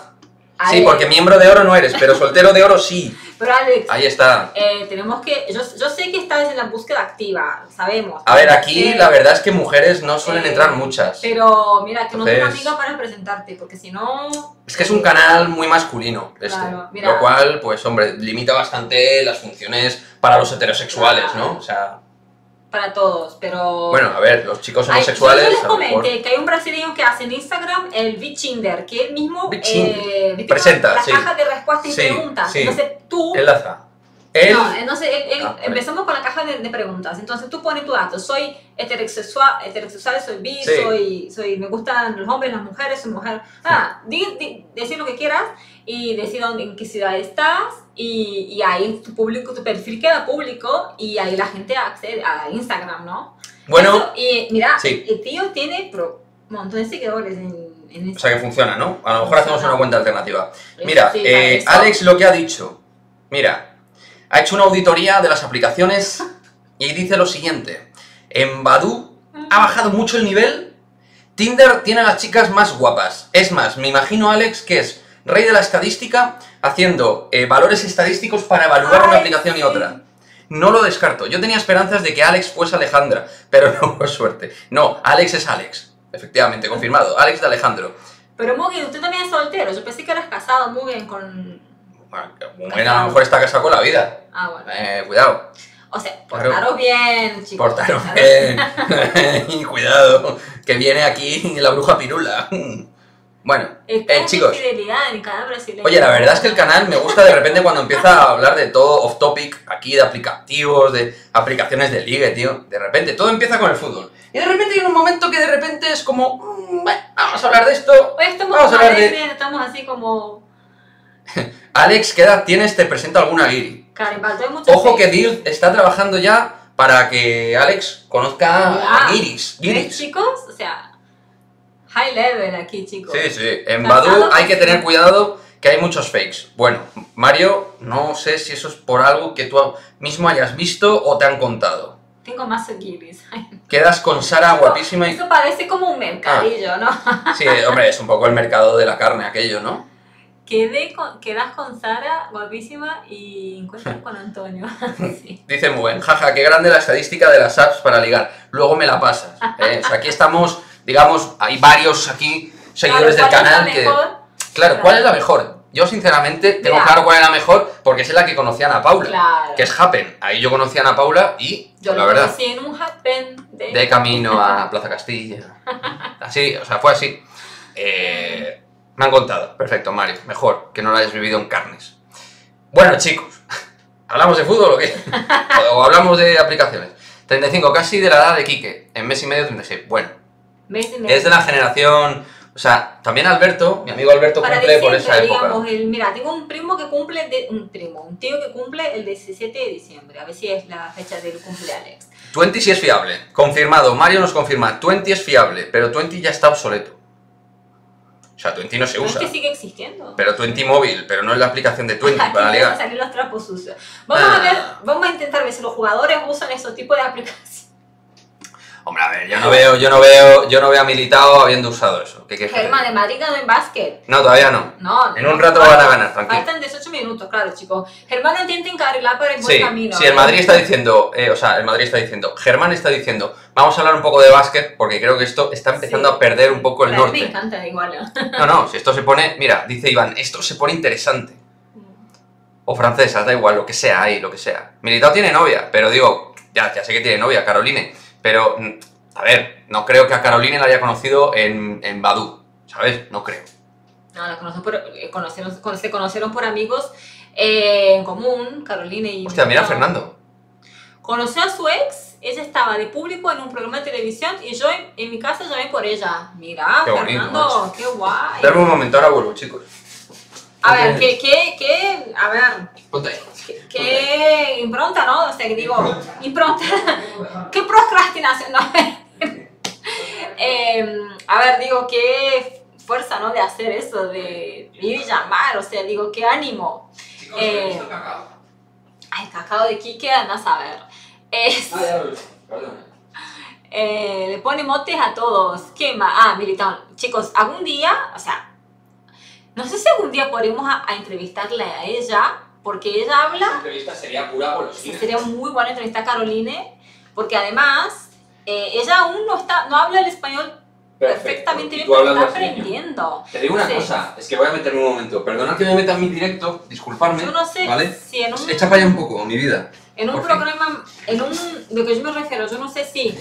Sí, Ahí. porque miembro de oro no eres, pero soltero de oro sí. (laughs) Pero Alex, Ahí está. eh, tenemos que... Yo, yo sé que estás en la búsqueda activa, sabemos. A ver, aquí Eh, la verdad es que mujeres no suelen eh, entrar muchas. Pero mira, que no tengo Entonces- amiga para presentarte, porque si no... Es que es un canal muy masculino, este. Claro, mira. Lo cual, pues hombre, limita bastante las funciones para los heterosexuales, ¿no? O sea, Para todos, pero... bueno, a ver, los chicos homosexuales. Yo les comenté que hay un brasileño que hace en Instagram el Vchinder, que él mismo eh, ¿viste Presenta, las sí. cajas de respuestas y Sí, preguntas. sí. Entonces tú. Enlaza. Él. No, entonces él- él- Ah, vale. empezamos con la caja de, de preguntas. Entonces tú pones tu dato. Soy heterosexual, heterosexual soy bi, soy, soy, me gustan los hombres, las mujeres, soy mujer. Ah, di, di- decir lo que quieras y decir dónde, en qué ciudad estás y, y ahí tu público, tu perfil queda público y ahí la gente accede a Instagram, ¿no? Bueno, Eso, y mira, sí. el tío tiene un montón de seguidores en, en o sea que funciona, ¿no? A lo mejor hacemos una cuenta alternativa. Mira, sí, eh. Alex lo que ha dicho. Mira, ha hecho una auditoría de las aplicaciones y dice lo siguiente. En Badu ha bajado mucho el nivel. Tinder tiene a las chicas más guapas. Es más, me imagino Alex que es rey de la estadística haciendo eh, valores estadísticos para evaluar una aplicación y otra. No lo descarto. Yo tenía esperanzas de que Alex fuese Alejandra, (laughs) pero no, por suerte. No, Alex es Alex. Efectivamente, confirmado. Alex de Alejandro. Pero Mugen, usted también es soltero. Yo pensé que eras casado, Mugen, con... Bueno, Mugen a lo mejor está casado con la vida. Ah, bueno. Eh, cuidado. O sea, portaros bien, chicos. Portaros bien. (laughs) cuidado, que viene aquí la bruja pirula. Bueno, eh, chicos. fidelidad en el canal brasileño. Oye, la verdad es que el canal me gusta de repente cuando empieza a hablar de todo off topic, aquí de aplicativos, de aplicaciones de ligue, tío. De repente todo empieza con el fútbol. Y de repente hay un momento que de repente es como, mm, bueno, vamos a hablar de esto. Hoy estamos Vamos a hablar de- alegres, estamos así como... (laughs) Alex, ¿qué edad tienes? Te presento alguna guiri. Ojo que. Dirt está trabajando ya para que Alex conozca Ah, a guiris. ¿Ves, guiris. chicos? O sea, high level aquí, chicos. Sí, sí. En Badu hay que tener cuidado que hay muchos fakes. Bueno, Mario, no sé si eso es por algo que tú mismo hayas visto o te han contado. Tengo más seguidores. (laughs) Quedas con Sara guapísima y... Eso parece como un mercadillo, ¿no? (laughs) Sí, hombre, es un poco el mercado de la carne aquello, ¿no? Quedé con, quedas con Sara, guapísima, y encuentras con Antonio. (laughs) sí. Dice muy bien, jaja, qué grande la estadística de las apps para ligar. Luego me la pasas. ¿eh? O sea, aquí estamos, digamos, hay varios aquí seguidores Claro, del ¿cuál es la canal que... mejor? Claro, ¿cuál es la mejor? Yo sinceramente tengo Mira. claro cuál es la mejor porque es la que conocí a Ana Paula, Claro. que es Happen. Ahí yo conocí a Ana Paula y, Yo la verdad, conocí en un happen de... de camino a (laughs) Plaza Castilla. Así, o sea, fue así. Eh, me han contado. Perfecto, Mario. Mejor que no lo hayas vivido en carnes. Bueno, chicos, ¿hablamos de fútbol o qué? (laughs) o hablamos de aplicaciones. 35, casi de la edad de Quique. En mes y medio, 36. Bueno, mes es de la generación... O sea, también Alberto, mi amigo Alberto Para cumple por esa época. digamos, el, mira, tengo un primo que cumple, de, un primo, un tío que cumple el 17 de diciembre, a ver si es la fecha del cumpleaños. 20 sí es fiable. Confirmado. Mario nos confirma. 20 es fiable, pero 20 ya está obsoleto. O sea, 20 no se Pero es usa. que sigue existiendo. Pero 20 móvil, pero no es la aplicación de 20 (laughs) Aquí para ligar. salir los trapos sucios. Vamos, Ah. a ver, vamos a intentar ver si los jugadores usan esos tipos de aplicaciones. Hombre, a ver, yo no veo, yo no veo, yo no veo a Militao habiendo usado eso. ¿Qué te Germán de Madrid ganó en básquet. No, todavía no. No, En no, un rato van a ganar, tranquilo. Faltan 18 minutos, claro, chicos. Germán intenta encarrilar por el buen Sí, camino. sí, el ¿eh? Madrid está diciendo, eh, o sea, el Madrid está diciendo, Germán está diciendo, vamos a hablar un poco de básquet porque creo que esto está empezando Sí. a perder un poco el Pero a mí Me norte. encanta igual. (laughs) No, no, si esto se pone, mira, dice Iván, esto se pone interesante. O francesa, da igual, lo que sea ahí, lo que sea. Militao tiene novia, pero digo, ya, ya sé que tiene novia, Caroline. Pero, mm, a ver, no creo que a Caroline la haya conocido en, en Badu, ¿sabes? No creo. No, la conocen por, eh, conocieron, con- se conocieron por amigos eh, en común, Carolina y... Hostia, mira a. Fernando. Conoció a su ex, ella estaba de público en un programa de televisión y yo en, en mi casa llamé por ella. Mira, Qué bonito, Fernando, macho. qué guay. Dame un momento, ahora vuelvo, chicos. A ver, ¿qué, qué, qué, a ver, Ponte ahí. qué, qué impronta, ¿no? O sea, que digo, impronta, (laughs) qué procrastinación, (laughs) no. Em, a ver, digo, qué fuerza, ¿no? De hacer eso, de ir y llamar, o sea, digo, qué ánimo. Eh, Ay, cacao de Kike, anda a saber. Es, eh, le pone motes a todos. ¿Qué más? Ah, Militón. Chicos, algún día, o sea, no sé si algún día podremos a, a entrevistarle a ella, porque ella habla, entrevista sería pura sí, sería muy buena entrevistar a Caroline, porque además eh, ella aún no, está, no habla el español perfectamente bien, pero está aprendiendo. Te digo una Sí. cosa, es que voy a meterme un momento. Perdonad que me meta en mi directo, disculparme. Yo no sé ¿Vale? si en un, Echa para allá un poco, mi vida. en un por fin. programa, en un, lo que yo me refiero, yo no sé si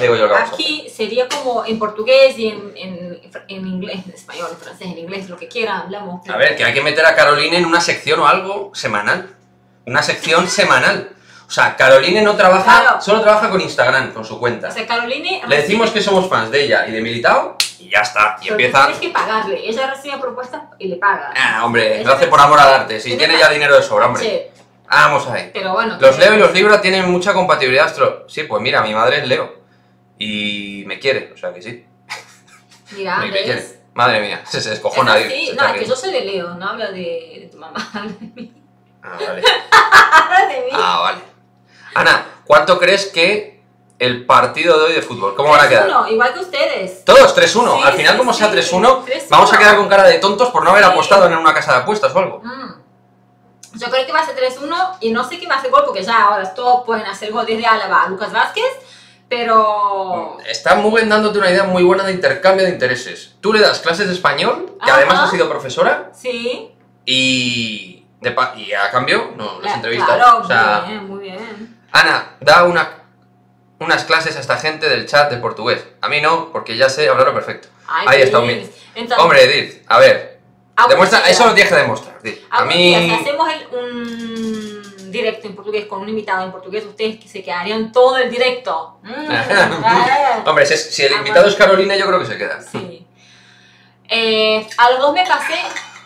Digo yo lo que vamos a Aquí sería como en portugués y en, en, en inglés, en español, en francés, en inglés, lo que quiera, hablamos. A ver, que hay que meter a Caroline en una sección o algo semanal. Una sección (laughs) semanal. O sea, Caroline no trabaja, Claro. solo trabaja con Instagram, con su cuenta. O sea, Caroline... Le decimos que somos fans de ella y de Militao y ya está. Y pero empieza. Tienes que pagarle. Ella recibe propuestas y le paga. Ah, hombre, Ella lo hace por amor al arte. Si Tiene ya dinero de sobra, hombre. Che, Vamos ahí. pero bueno. Los Leo y los Libra tienen mucha compatibilidad astro. Sí, pues mira, mi madre es Leo. Y me quiere, o sea que sí. Mira, (laughs) me me quiere. ¿ves? Madre mía, se, (laughs) se descojona. Ahí, así. se No, es que yo soy de Leo, no habla de, de tu mamá, habla (laughs) de mí. Ah, vale. De mí. Ah, vale. Ana, ¿cuánto crees que el partido de hoy de fútbol, cómo van a quedar? 3-1, igual que ustedes. Todos 3-1. Sí, Al final, sí, como sea sí, 3-1, 3-1. vamos a quedar con cara de tontos por no haber Sí. apostado en una casa de apuestas o algo. Mm. Yo creo que va a ser 3-1 y no sé quién va a hacer gol porque ya ahora todos pueden hacer gol desde Álava a Lucas Vázquez, Pero... Está Mugen dándote una idea muy buena de intercambio de intereses. Tú le das clases de español, que Ajá. además ha sido profesora, Sí. y, de y a cambio no, las la- entrevistas. Claro, o sea, muy bien, muy bien. Ana, da una, unas clases a esta gente del chat de portugués. A mí no, porque ya sé hablarlo perfecto. Ay, Ahí está, humilde. Entonces, Hombre, Edith, a ver, demuestra, eso lo tienes que demostrar. Edith. A algún día, si mí... hacemos el- un directo en portugués con un invitado en portugués, ustedes que se quedarían todo el directo. Mm, (laughs) ah. Hombre, si, es- si el Ah, invitado es Carolina, yo creo que se queda. Sí. Eh, a los dos me casé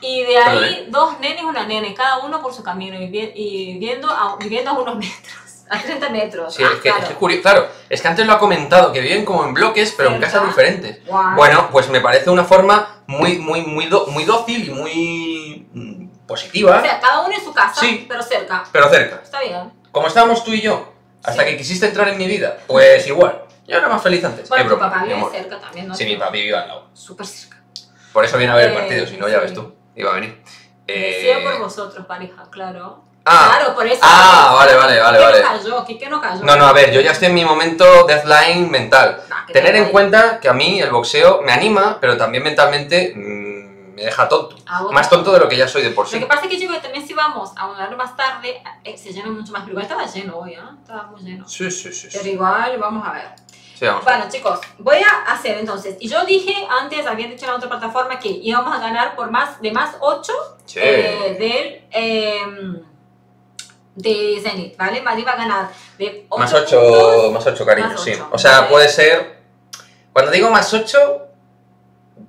y de ahí Vale. dos nenes y una nene, cada uno por su camino y, vi- y viviendo, a, viviendo a unos metros, (laughs) a 30 metros. Sí, Ah, es que, claro. es que curio- claro, es que antes lo ha comentado, que viven como en bloques, pero en Cerca. casas diferentes. Bueno, pues me parece una forma muy, muy, muy, do- muy dócil y muy positiva, O sea, cada uno en su casa, Sí. pero cerca. pero cerca. Está bien. Como estábamos tú y yo, hasta Sí. que quisiste entrar en mi vida, pues igual. Yo era más feliz antes. Bueno, Es tu broma, papá vive cerca también, ¿no? Sí, mi papi vive al lado. Súper cerca. Por eso viene a ver el Eh, partido, si no, ya ves tú. Iba a venir. Eh, por vosotros, pareja, claro. Ah, claro, por eso. Ah, vale, vale, vale, Quique vale. no cayó, Quique no cayó. No, no, a ver, yo ya estoy en mi momento deadline mental. Nah, Tener te en cuenta que a mí el boxeo me anima, pero también mentalmente mm, me deja tonto. Más tonto de lo que ya soy de por Lo sí. que pasa es que chicos, también si vamos a un más tarde, eh, se llena mucho más. Pero igual estaba lleno hoy, ¿eh? Estaba muy lleno. Sí, sí, sí. Pero sí. igual, vamos a ver. Sí, vamos. Bueno, chicos, voy a hacer entonces. Y yo dije antes, habían dicho en la otra plataforma que íbamos a ganar por más de más 8 Sí. del. em, de Zenit, ¿vale? Madrid va a ganar de 8 Más 8, más 8, cariño, más sí. O sea, ¿vale? puede ser. Cuando digo más 8,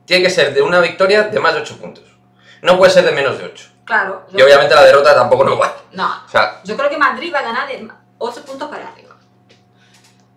tiene que ser de una victoria de más de 8 puntos. No puede ser de menos de 8. Claro. Y obviamente la derrota tampoco nos vale. No, O sea, yo creo que Madrid va a ganar de 8 puntos para arriba.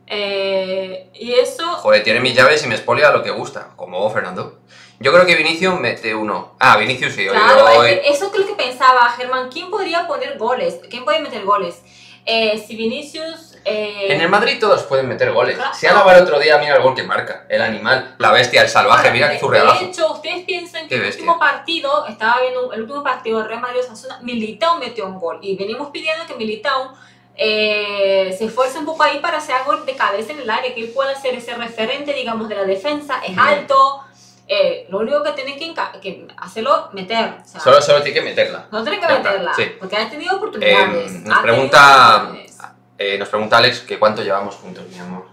Eh, y eso. joder, tiene mis llaves y me expolia lo que gusta, como Fernando. Yo creo que Vinicius mete uno. Ah, Vinicius sí, Claro, hoy- eso es lo que pensaba Germán. ¿Quién podría poner goles? ¿Quién puede meter goles? Eh, si Vinicius. Eh, En el Madrid todos pueden meter goles. Si Álava el otro día, mira el gol que marca. El animal, la bestia, el salvaje, mira qué zurriagazo. De hecho, ustedes piensan que el último partido, estaba viendo el último partido de Real Madrid Osasuna, Militao metió un gol. Y venimos pidiendo que Militao eh, se esfuerce un poco ahí para hacer algo de cabeza en el área, que él pueda ser ese referente, digamos, de la defensa. Es alto. eh, lo único que tiene que, que hacerlo, meter. O sea, Solo, solo tiene que meterla. no tiene que meterla. sí. Porque ha tenido oportunidades. Eh, nos pregunta-. Eh, nos pregunta Alex que cuánto llevamos juntos, mi amor.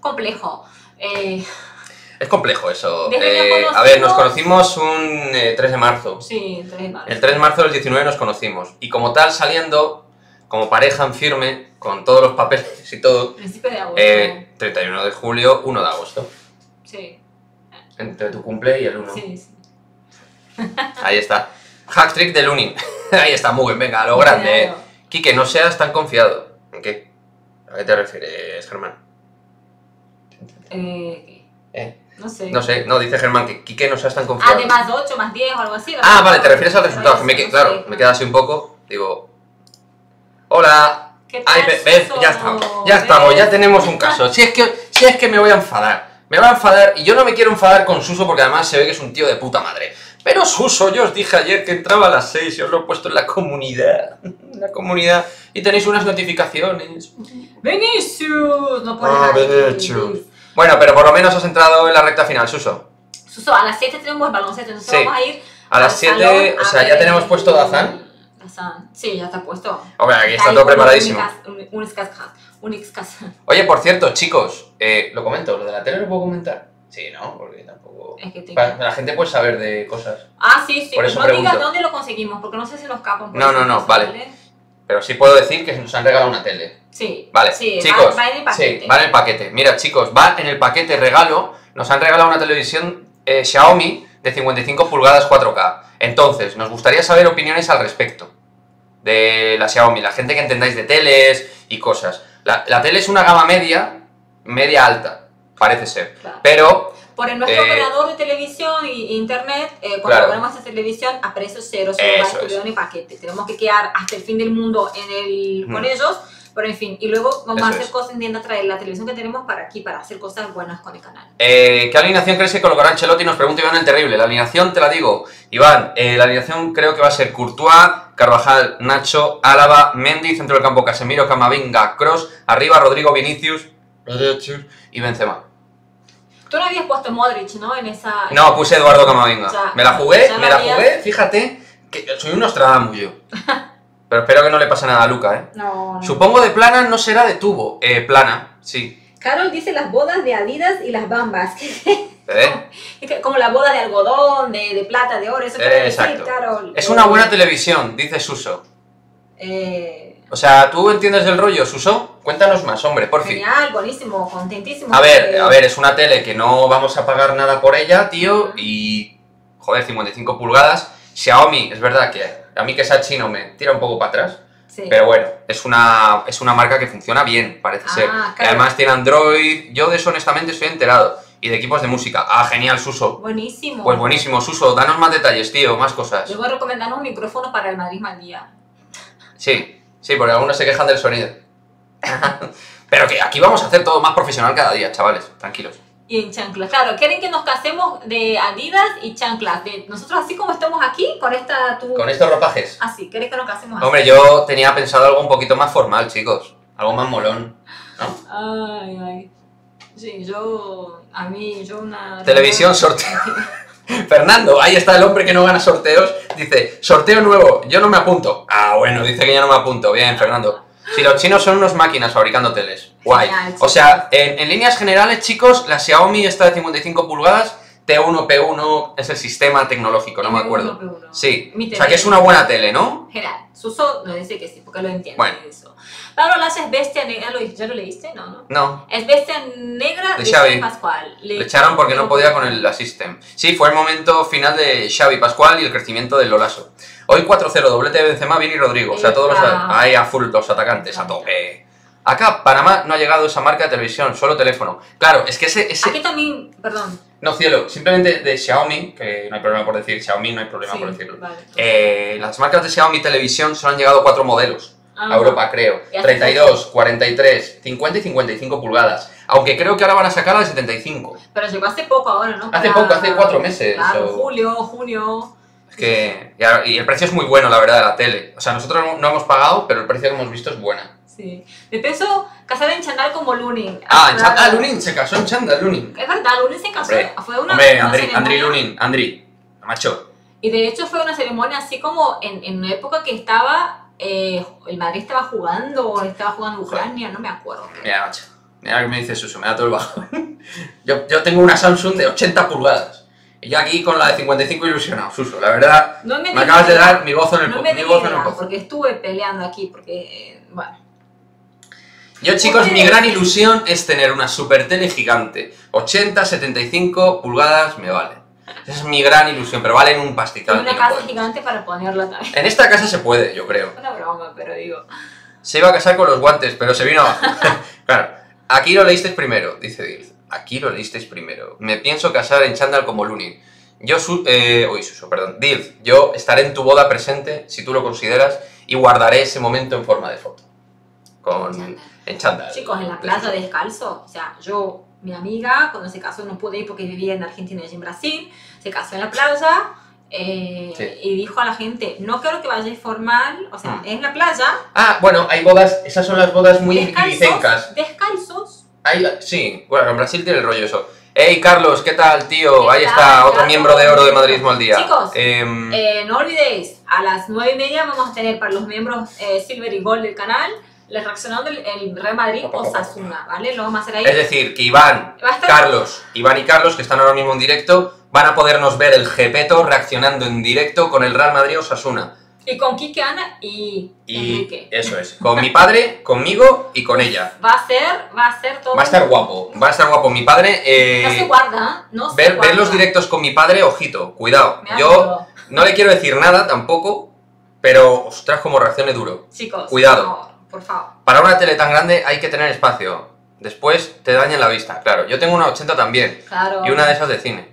Complejo. Eh, Es complejo eso. Eh, a ver, nos conocimos- un eh, 3 de marzo. sí, tres más. El 3 de marzo del 19 nos conocimos. Y como tal, saliendo, como pareja en firme, con todos los papeles y todo, Principio de agosto. eh, 31 de julio, 1 de agosto. sí, Entre tu cumple y el 1. sí, sí. (laughs) Ahí está. Hack trick de Lunin. (laughs) Ahí está, muy bien, venga, a lo grande. eh. Claro. Quique, no seas tan confiado. ¿En qué? ¿A qué te refieres, Germán? Eh, Eh, no sé. no sé, no, dice Germán que Quique no seas tan confiado. Ah, de más 8, más 10 o algo así. Ah, vale, te refieres al resultado. eso, Me no claro, sé. me queda así un poco. Digo. Hola. ¿Qué Ay, ves, pasó? ya estamos. Ya estamos, ya tenemos un caso. Si es que, si es que me voy a enfadar. Me va a enfadar y yo no me quiero enfadar con Suso porque además se ve que es un tío de puta madre. Pero Suso, yo os dije ayer que entraba a las 6 y os lo he puesto en la comunidad. En la comunidad. Y tenéis unas notificaciones. Vinicius, no puedes Ah, Vinicius. Bueno, pero por lo menos has entrado en la recta final, Suso. Suso, a las 7 tenemos el baloncesto, entonces Sí. vamos a ir A las al 7, salón o sea, ya tenemos puesto Dazan. Dazan. Sí, ya está puesto. Hombre, aquí está todo preparadísimo. un- unicas- unicas- Oye, por cierto, chicos, eh, lo comento, lo de la tele lo puedo comentar. Sí, ¿no? Porque tampoco. Es que te- la gente puede saber de cosas. Ah, sí, sí. Por eso no digas dónde lo conseguimos, porque no sé si nos escapan. No, no, no, vale. Pero sí puedo decir que nos han regalado una tele. Sí. Vale, Sí, va- chicos. va en el paquete. Sí, va en el paquete. Mira, chicos, va en el paquete regalo. Nos han regalado una televisión eh, Xiaomi de 55 pulgadas 4K. Entonces, nos gustaría saber opiniones al respecto de la Xiaomi, la gente que entendáis de teles y cosas. La, la tele es una gama media, media alta, parece ser. Claro. Pero Por el nuestro Eh, operador de televisión y internet, eh, cuando Claro. ponemos esta televisión a precio cero, Eso va incluido es. en el paquete. Tenemos que quedar hasta el fin del mundo en el, con ellos, pero en fin. Y luego vamos Eso a hacer es. cosas, entienda, traer la televisión que tenemos para aquí, para hacer cosas buenas con el canal. Eh, ¿Qué alineación crees que colocará Ancelotti? Nos pregunta Iván el Terrible. La alineación te la digo. Iván, eh, la alineación creo que va a ser Courtois, Carvajal, Nacho, Álava, Mendy, centro del campo Casemiro, Camavinga, Cross, arriba Rodrigo Vinicius y Benzema. Tú no habías puesto Modric, ¿no? En esa... No, puse Eduardo Camavinga. Ya. me la jugué, me la jugué, fíjate, que soy un Nostradamus yo. (laughs) Pero espero que no le pase nada a Luca, ¿eh? No, no. Supongo de plana no será de tubo. Eh, plana, sí. Carol dice las bodas de Adidas y las bambas. (laughs) ¿Eh? Como la boda de algodón, de, de plata, de oro, eso quiere decir. Carol. Es Eh, una buena televisión, dice Suso. eh, O sea, ¿tú entiendes del rollo, Suso? Cuéntanos más, hombre, por fin. genial, buenísimo, contentísimo. A ver, Eh, a ver, es una tele que no vamos a pagar nada por ella, tío, y... Joder, 55 pulgadas. Xiaomi, es verdad que a mí que sea chino me tira un poco para atrás, sí. pero bueno, es una, es una marca que funciona bien, parece Ah, ser. claro. Y además tiene Android, yo de eso honestamente estoy enterado. Y de equipos de música. Ah, genial, Suso. Buenísimo. Pues buenísimo, Suso, danos más detalles, tío, más cosas. Les voy a recomendar un micrófono para el Madrid Maldía. Sí, sí, porque algunos se quejan del sonido. (laughs) Pero que aquí vamos a hacer todo más profesional cada día, chavales, tranquilos. Y en chanclas. Claro, quieren que nos casemos de Adidas y chanclas. De nosotros así como estamos aquí, con esta... Tu... Con estos ropajes. Así, ¿quieres que nos casemos así? Hombre, yo tenía pensado algo un poquito más formal, chicos. Algo más molón. ¿no? Ay, ay. Sí, yo... A mí, yo una... Televisión, (laughs) sorteo. Fernando, ahí está el hombre que no gana sorteos. Dice, sorteo nuevo, yo no me apunto. Ah, bueno, dice que yo no me apunto. Bien, Fernando. Si los chinos son unos máquinas fabricando teles. Guay. O sea, en, en líneas generales, chicos, la Xiaomi está de 55 pulgadas. T1, P1 es el sistema tecnológico, no me M1, acuerdo. P1. Sí. O sea, que es una buena tele, ¿no? Genial. Suso nos dice que sí, porque lo entiende Bueno. Pablo Laza es bestia negra. ¿lo- ¿Ya lo leíste? No, no. No. Es bestia negra De de, Xavi. Xavi Pascual. Le echaron porque no podía con el Assistant. Sí, fue el momento final de Xavi Pascual y el crecimiento del Lolaso. Hoy 4-0, doblete de Benzema, Vini y Rodrigo. O sea, todos los, ahí a full los atacantes, a tope. Acá, Panamá, no ha llegado esa marca de televisión, solo teléfono. Claro, es que ese... ese... Aquí también, perdón. No, cielo, simplemente de Xiaomi, que no hay problema por decir Xiaomi, no hay problema Sí, por decirlo. vale. Eh, las marcas de Xiaomi Televisión solo han llegado cuatro modelos Ah, a Europa, creo. Y hace 32, 43, 50 y 55 pulgadas. Aunque creo que ahora van a sacar la de 75. Pero llegó hace poco ahora, ¿no? Hace Para- poco, hace cuatro meses, Claro, o- julio, junio. Es que, y el precio es muy bueno, la verdad, de la tele. O sea, nosotros no- hemos pagado, pero el precio que hemos visto es buena. Sí. Me pienso casar en Chandal como Lunin. Ah, en claro. Chan- ah, Lunin se casó en Chanda, Lunin. Es verdad, Lunin se casó. Hombre, fue una, Hombre, una Andri. Andri Lunin, Andri, macho. Y de hecho fue una ceremonia así como en, en una época que estaba, eh, el Madrid estaba jugando o estaba jugando Ucrania, no me acuerdo. Mira, macho. Mira lo que me dice Suso, me da todo el bajo. (laughs) yo, yo tengo una Samsung de 80 pulgadas. Y yo aquí con la de 55 ilusionado, Suso. La verdad, No me, me acabas de dar mi voz en el No me mi voz en el digas, pozo. porque estuve peleando aquí, porque, eh, bueno. Yo, chicos, mi gran ilusión es tener una super tele gigante. 80, 75 pulgadas me vale. Esa es mi gran ilusión, pero valen un pastizal. Una casa podemos. gigante para ponerla también. En esta casa se puede, yo creo. Una broma, pero digo. Se iba a casar con los guantes, pero se vino abajo. (laughs) claro. Aquí lo leísteis primero, dice Dilz. Aquí lo leísteis primero. Me pienso casar en chándal como Lunin. Yo, su eh, uy, Suso, perdón. Dilz, yo estaré en tu boda presente, si tú lo consideras, y guardaré ese momento en forma de foto. Con, en chándal. Chicos, en la playa descalzo, o sea, yo, mi amiga, cuando se casó no pude ir porque vivía en Argentina y en Brasil, se casó en la playa eh, Sí. y dijo a la gente, no quiero que vayáis formal, o sea, Mm. en la playa, Ah, bueno, hay bodas, esas son las bodas muy ibicencas. descalzos, Hay, sí, bueno, en Brasil tiene el rollo eso. Hey Carlos, ¿qué tal, tío? ¿Qué Ahí tal, está, otro Carlos? miembro de oro de Madridismo al día. Chicos, Em, Eh, no olvidéis, a las 9 y media vamos a tener para los miembros eh, Silver y Gold del canal, les reaccionando el, el Real Madrid o Sasuna, ¿vale? Lo vamos a hacer ahí. Es decir, que Iván, estar- Carlos, Iván y Carlos, que están ahora mismo en directo, van a podernos ver el Gepeto reaccionando en directo con el Real Madrid Osasuna. Y con Kike, Ana y, Y Enrique. eso es, con mi padre, conmigo y con ella. Va a ser, va a ser todo. Va a estar guapo, va a estar guapo. Mi padre, eh, No se guarda, ¿eh? no se ver, guarda. ver los directos con mi padre, ojito, cuidado. Me Yo no le quiero decir nada tampoco, pero ostras, como reaccione duro. Chicos, Cuidado. Por favor. Para una tele tan grande hay que tener espacio. Después te dañan la vista, claro. Yo tengo una 80 también. Claro. Y una de esas de cine.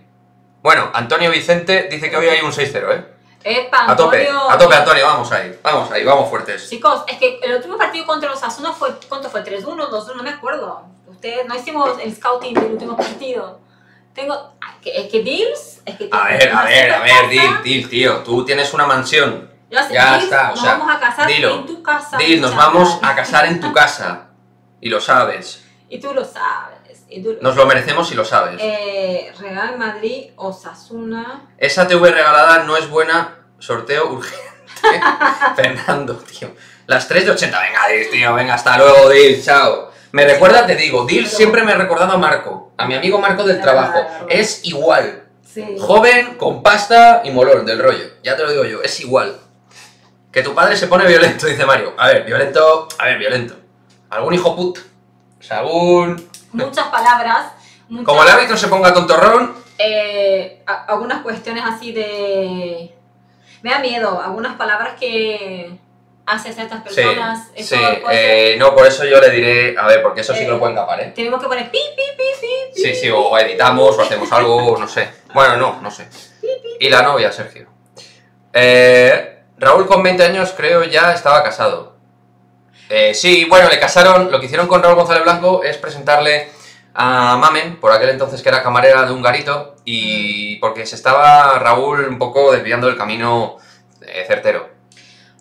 Bueno, Antonio Vicente dice que hoy hay un 6-0, ¿eh? Epa, A tope, Antonio. a tope, Antonio, vamos ahí. Vamos ahí, vamos fuertes. Chicos, es que el último partido contra los Asuna fue, ¿cuánto fue? ¿3-1, 2-1? No me acuerdo. Ustedes, no hicimos el scouting del último partido. Tengo, ah, que- es que Deals, es que A ver, a ver, a ver. Dil, Dil, tío. Tú tienes una mansión. Ya, está, o nos sea, vamos a casar dilo. en tu casa. Dil, nos vamos a casar en tu casa. Y lo sabes. Y tú lo sabes. Y tú lo Nos lo merecemos si lo sabes. Eh, Real Madrid, Osasuna. Esa TV regalada no es buena. Sorteo urgente. (laughs) Fernando, tío. Las 3 de 80. Venga, Dil, tío. Venga, hasta luego, Dil. Chao. Me recuerda, te digo, Dil siempre me ha recordado a Marco. A mi amigo Marco del trabajo. Es igual. Sí. Joven, con pasta y molón del rollo. Ya te lo digo yo, es igual. Que tu padre se pone violento, (laughs) dice Mario. A ver, violento. A ver, violento. ¿Algún hijo put? O sea, algún. Muchas palabras. Muchas, Como el árbitro se ponga tontorrón. eh, a- algunas cuestiones así de... Me da miedo, algunas palabras que hace ciertas Sí, personas. eso sí. eh, no, por eso yo le diré. A ver, porque eso sí que Eh, lo pueden capar, ¿eh? Tenemos que poner pi, pi, pi, pi, Sí, sí, o editamos, o hacemos algo, no sé. Bueno, no, no sé. Y la novia, Sergio. Eh, Raúl con 20 años creo ya estaba casado. Eh, sí, bueno, le casaron, lo que hicieron con Raúl González Blanco es presentarle a Mamen, por aquel entonces que era camarera de un garito, y porque se estaba Raúl un poco desviando del camino eh, certero.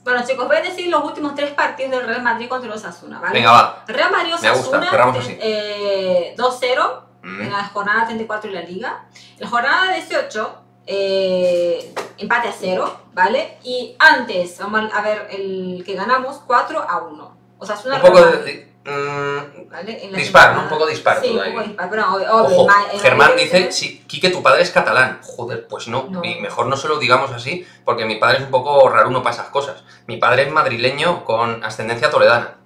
Bueno, chicos, voy a decir los últimos tres partidos del Real Madrid contra los Osasuna, ¿vale? Venga, va. Real Madrid Osasuna eh, 2-0 Mm. en la jornada 34 de la liga. En la jornada 18, eh, empate a 0, ¿vale? Y antes, vamos a ver el que ganamos, 4 a 1. O sea, es una Un poco de... mm, ¿vale? En la dispar. ¿no? Un poco dispar Sí, un poco dispar, pero obvio, Ojo, en Germán dice, sí, Quique, tu padre es catalán. Joder, pues no, No. mejor no se lo digamos así, porque mi padre es un poco raruno para esas cosas. Mi padre es madrileño con ascendencia toledana.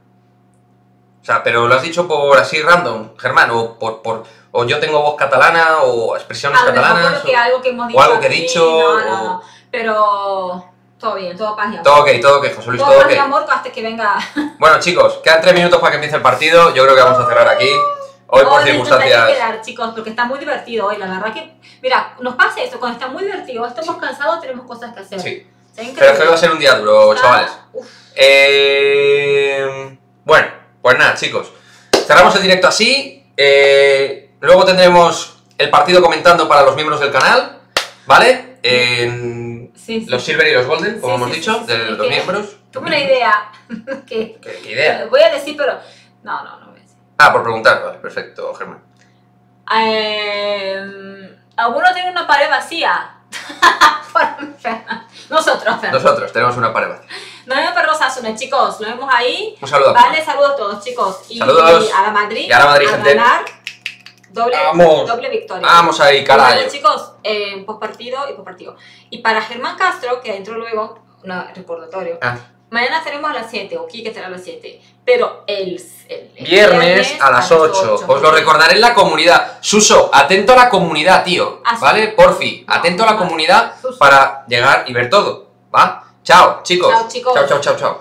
O sea, pero lo has dicho por así random, Germán, o por, por o yo tengo voz catalana, o expresiones A lo mejor catalanas. o- algo que hemos dicho o algo que he dicho, No, no, no. Pero todo bien, todo paz y amor. Todo ok, todo ok, José Luis, Todo todo paz y ok. amor hasta que venga. (laughs) Bueno, chicos, quedan tres minutos para que empiece el partido. Yo creo que vamos a cerrar aquí. Hoy por Hoy circunstancias. quedar, chicos, porque está muy divertido hoy. La verdad que, mira, nos pasa eso, cuando está muy divertido, estamos cansados, tenemos cosas que hacer. Sí, pero es que hoy va a ser un día duro, chavales. Eh, bueno, pues nada, chicos. Cerramos el directo así. eh, luego tendremos el partido comentando para los miembros del canal, ¿vale? En sí, sí. los Silver y los Golden, como Sí, hemos dicho, de los miembros. Tuve una idea (laughs) ¿Qué, qué idea? voy a decir, pero. No, no, no voy a decir. Ah, por preguntar, vale, perfecto, Germán. Eh, ¿Alguno tiene una pared vacía? (laughs) (laughs) Nosotros, Fernando. Nosotros tenemos una pared vacía. Nos vemos para Osasuna, chicos. Nos vemos ahí. Un saludo. Vale, saludos a todos, chicos. Y Saludos. a la Madrid. Y a la Madrid, gente. ganar doble, Vamos. doble victoria. Vamos ahí, carajo. chicos, eh, postpartido y postpartido. Y para Germán Castro, que entró luego, un recordatorio. Ah. Mañana tenemos a las 7, o Kike estará a las 7. Pero el, el- el Viernes a las 8. Os lo recordaré en la comunidad. Suso, atento a la comunidad, tío. Ah, sí. ¿Vale? Porfi, No, atento a la no. comunidad Suso. para llegar y ver todo. ¿Va? Chao, chicos. Chao, chicos. Chao, chao, chao, chao.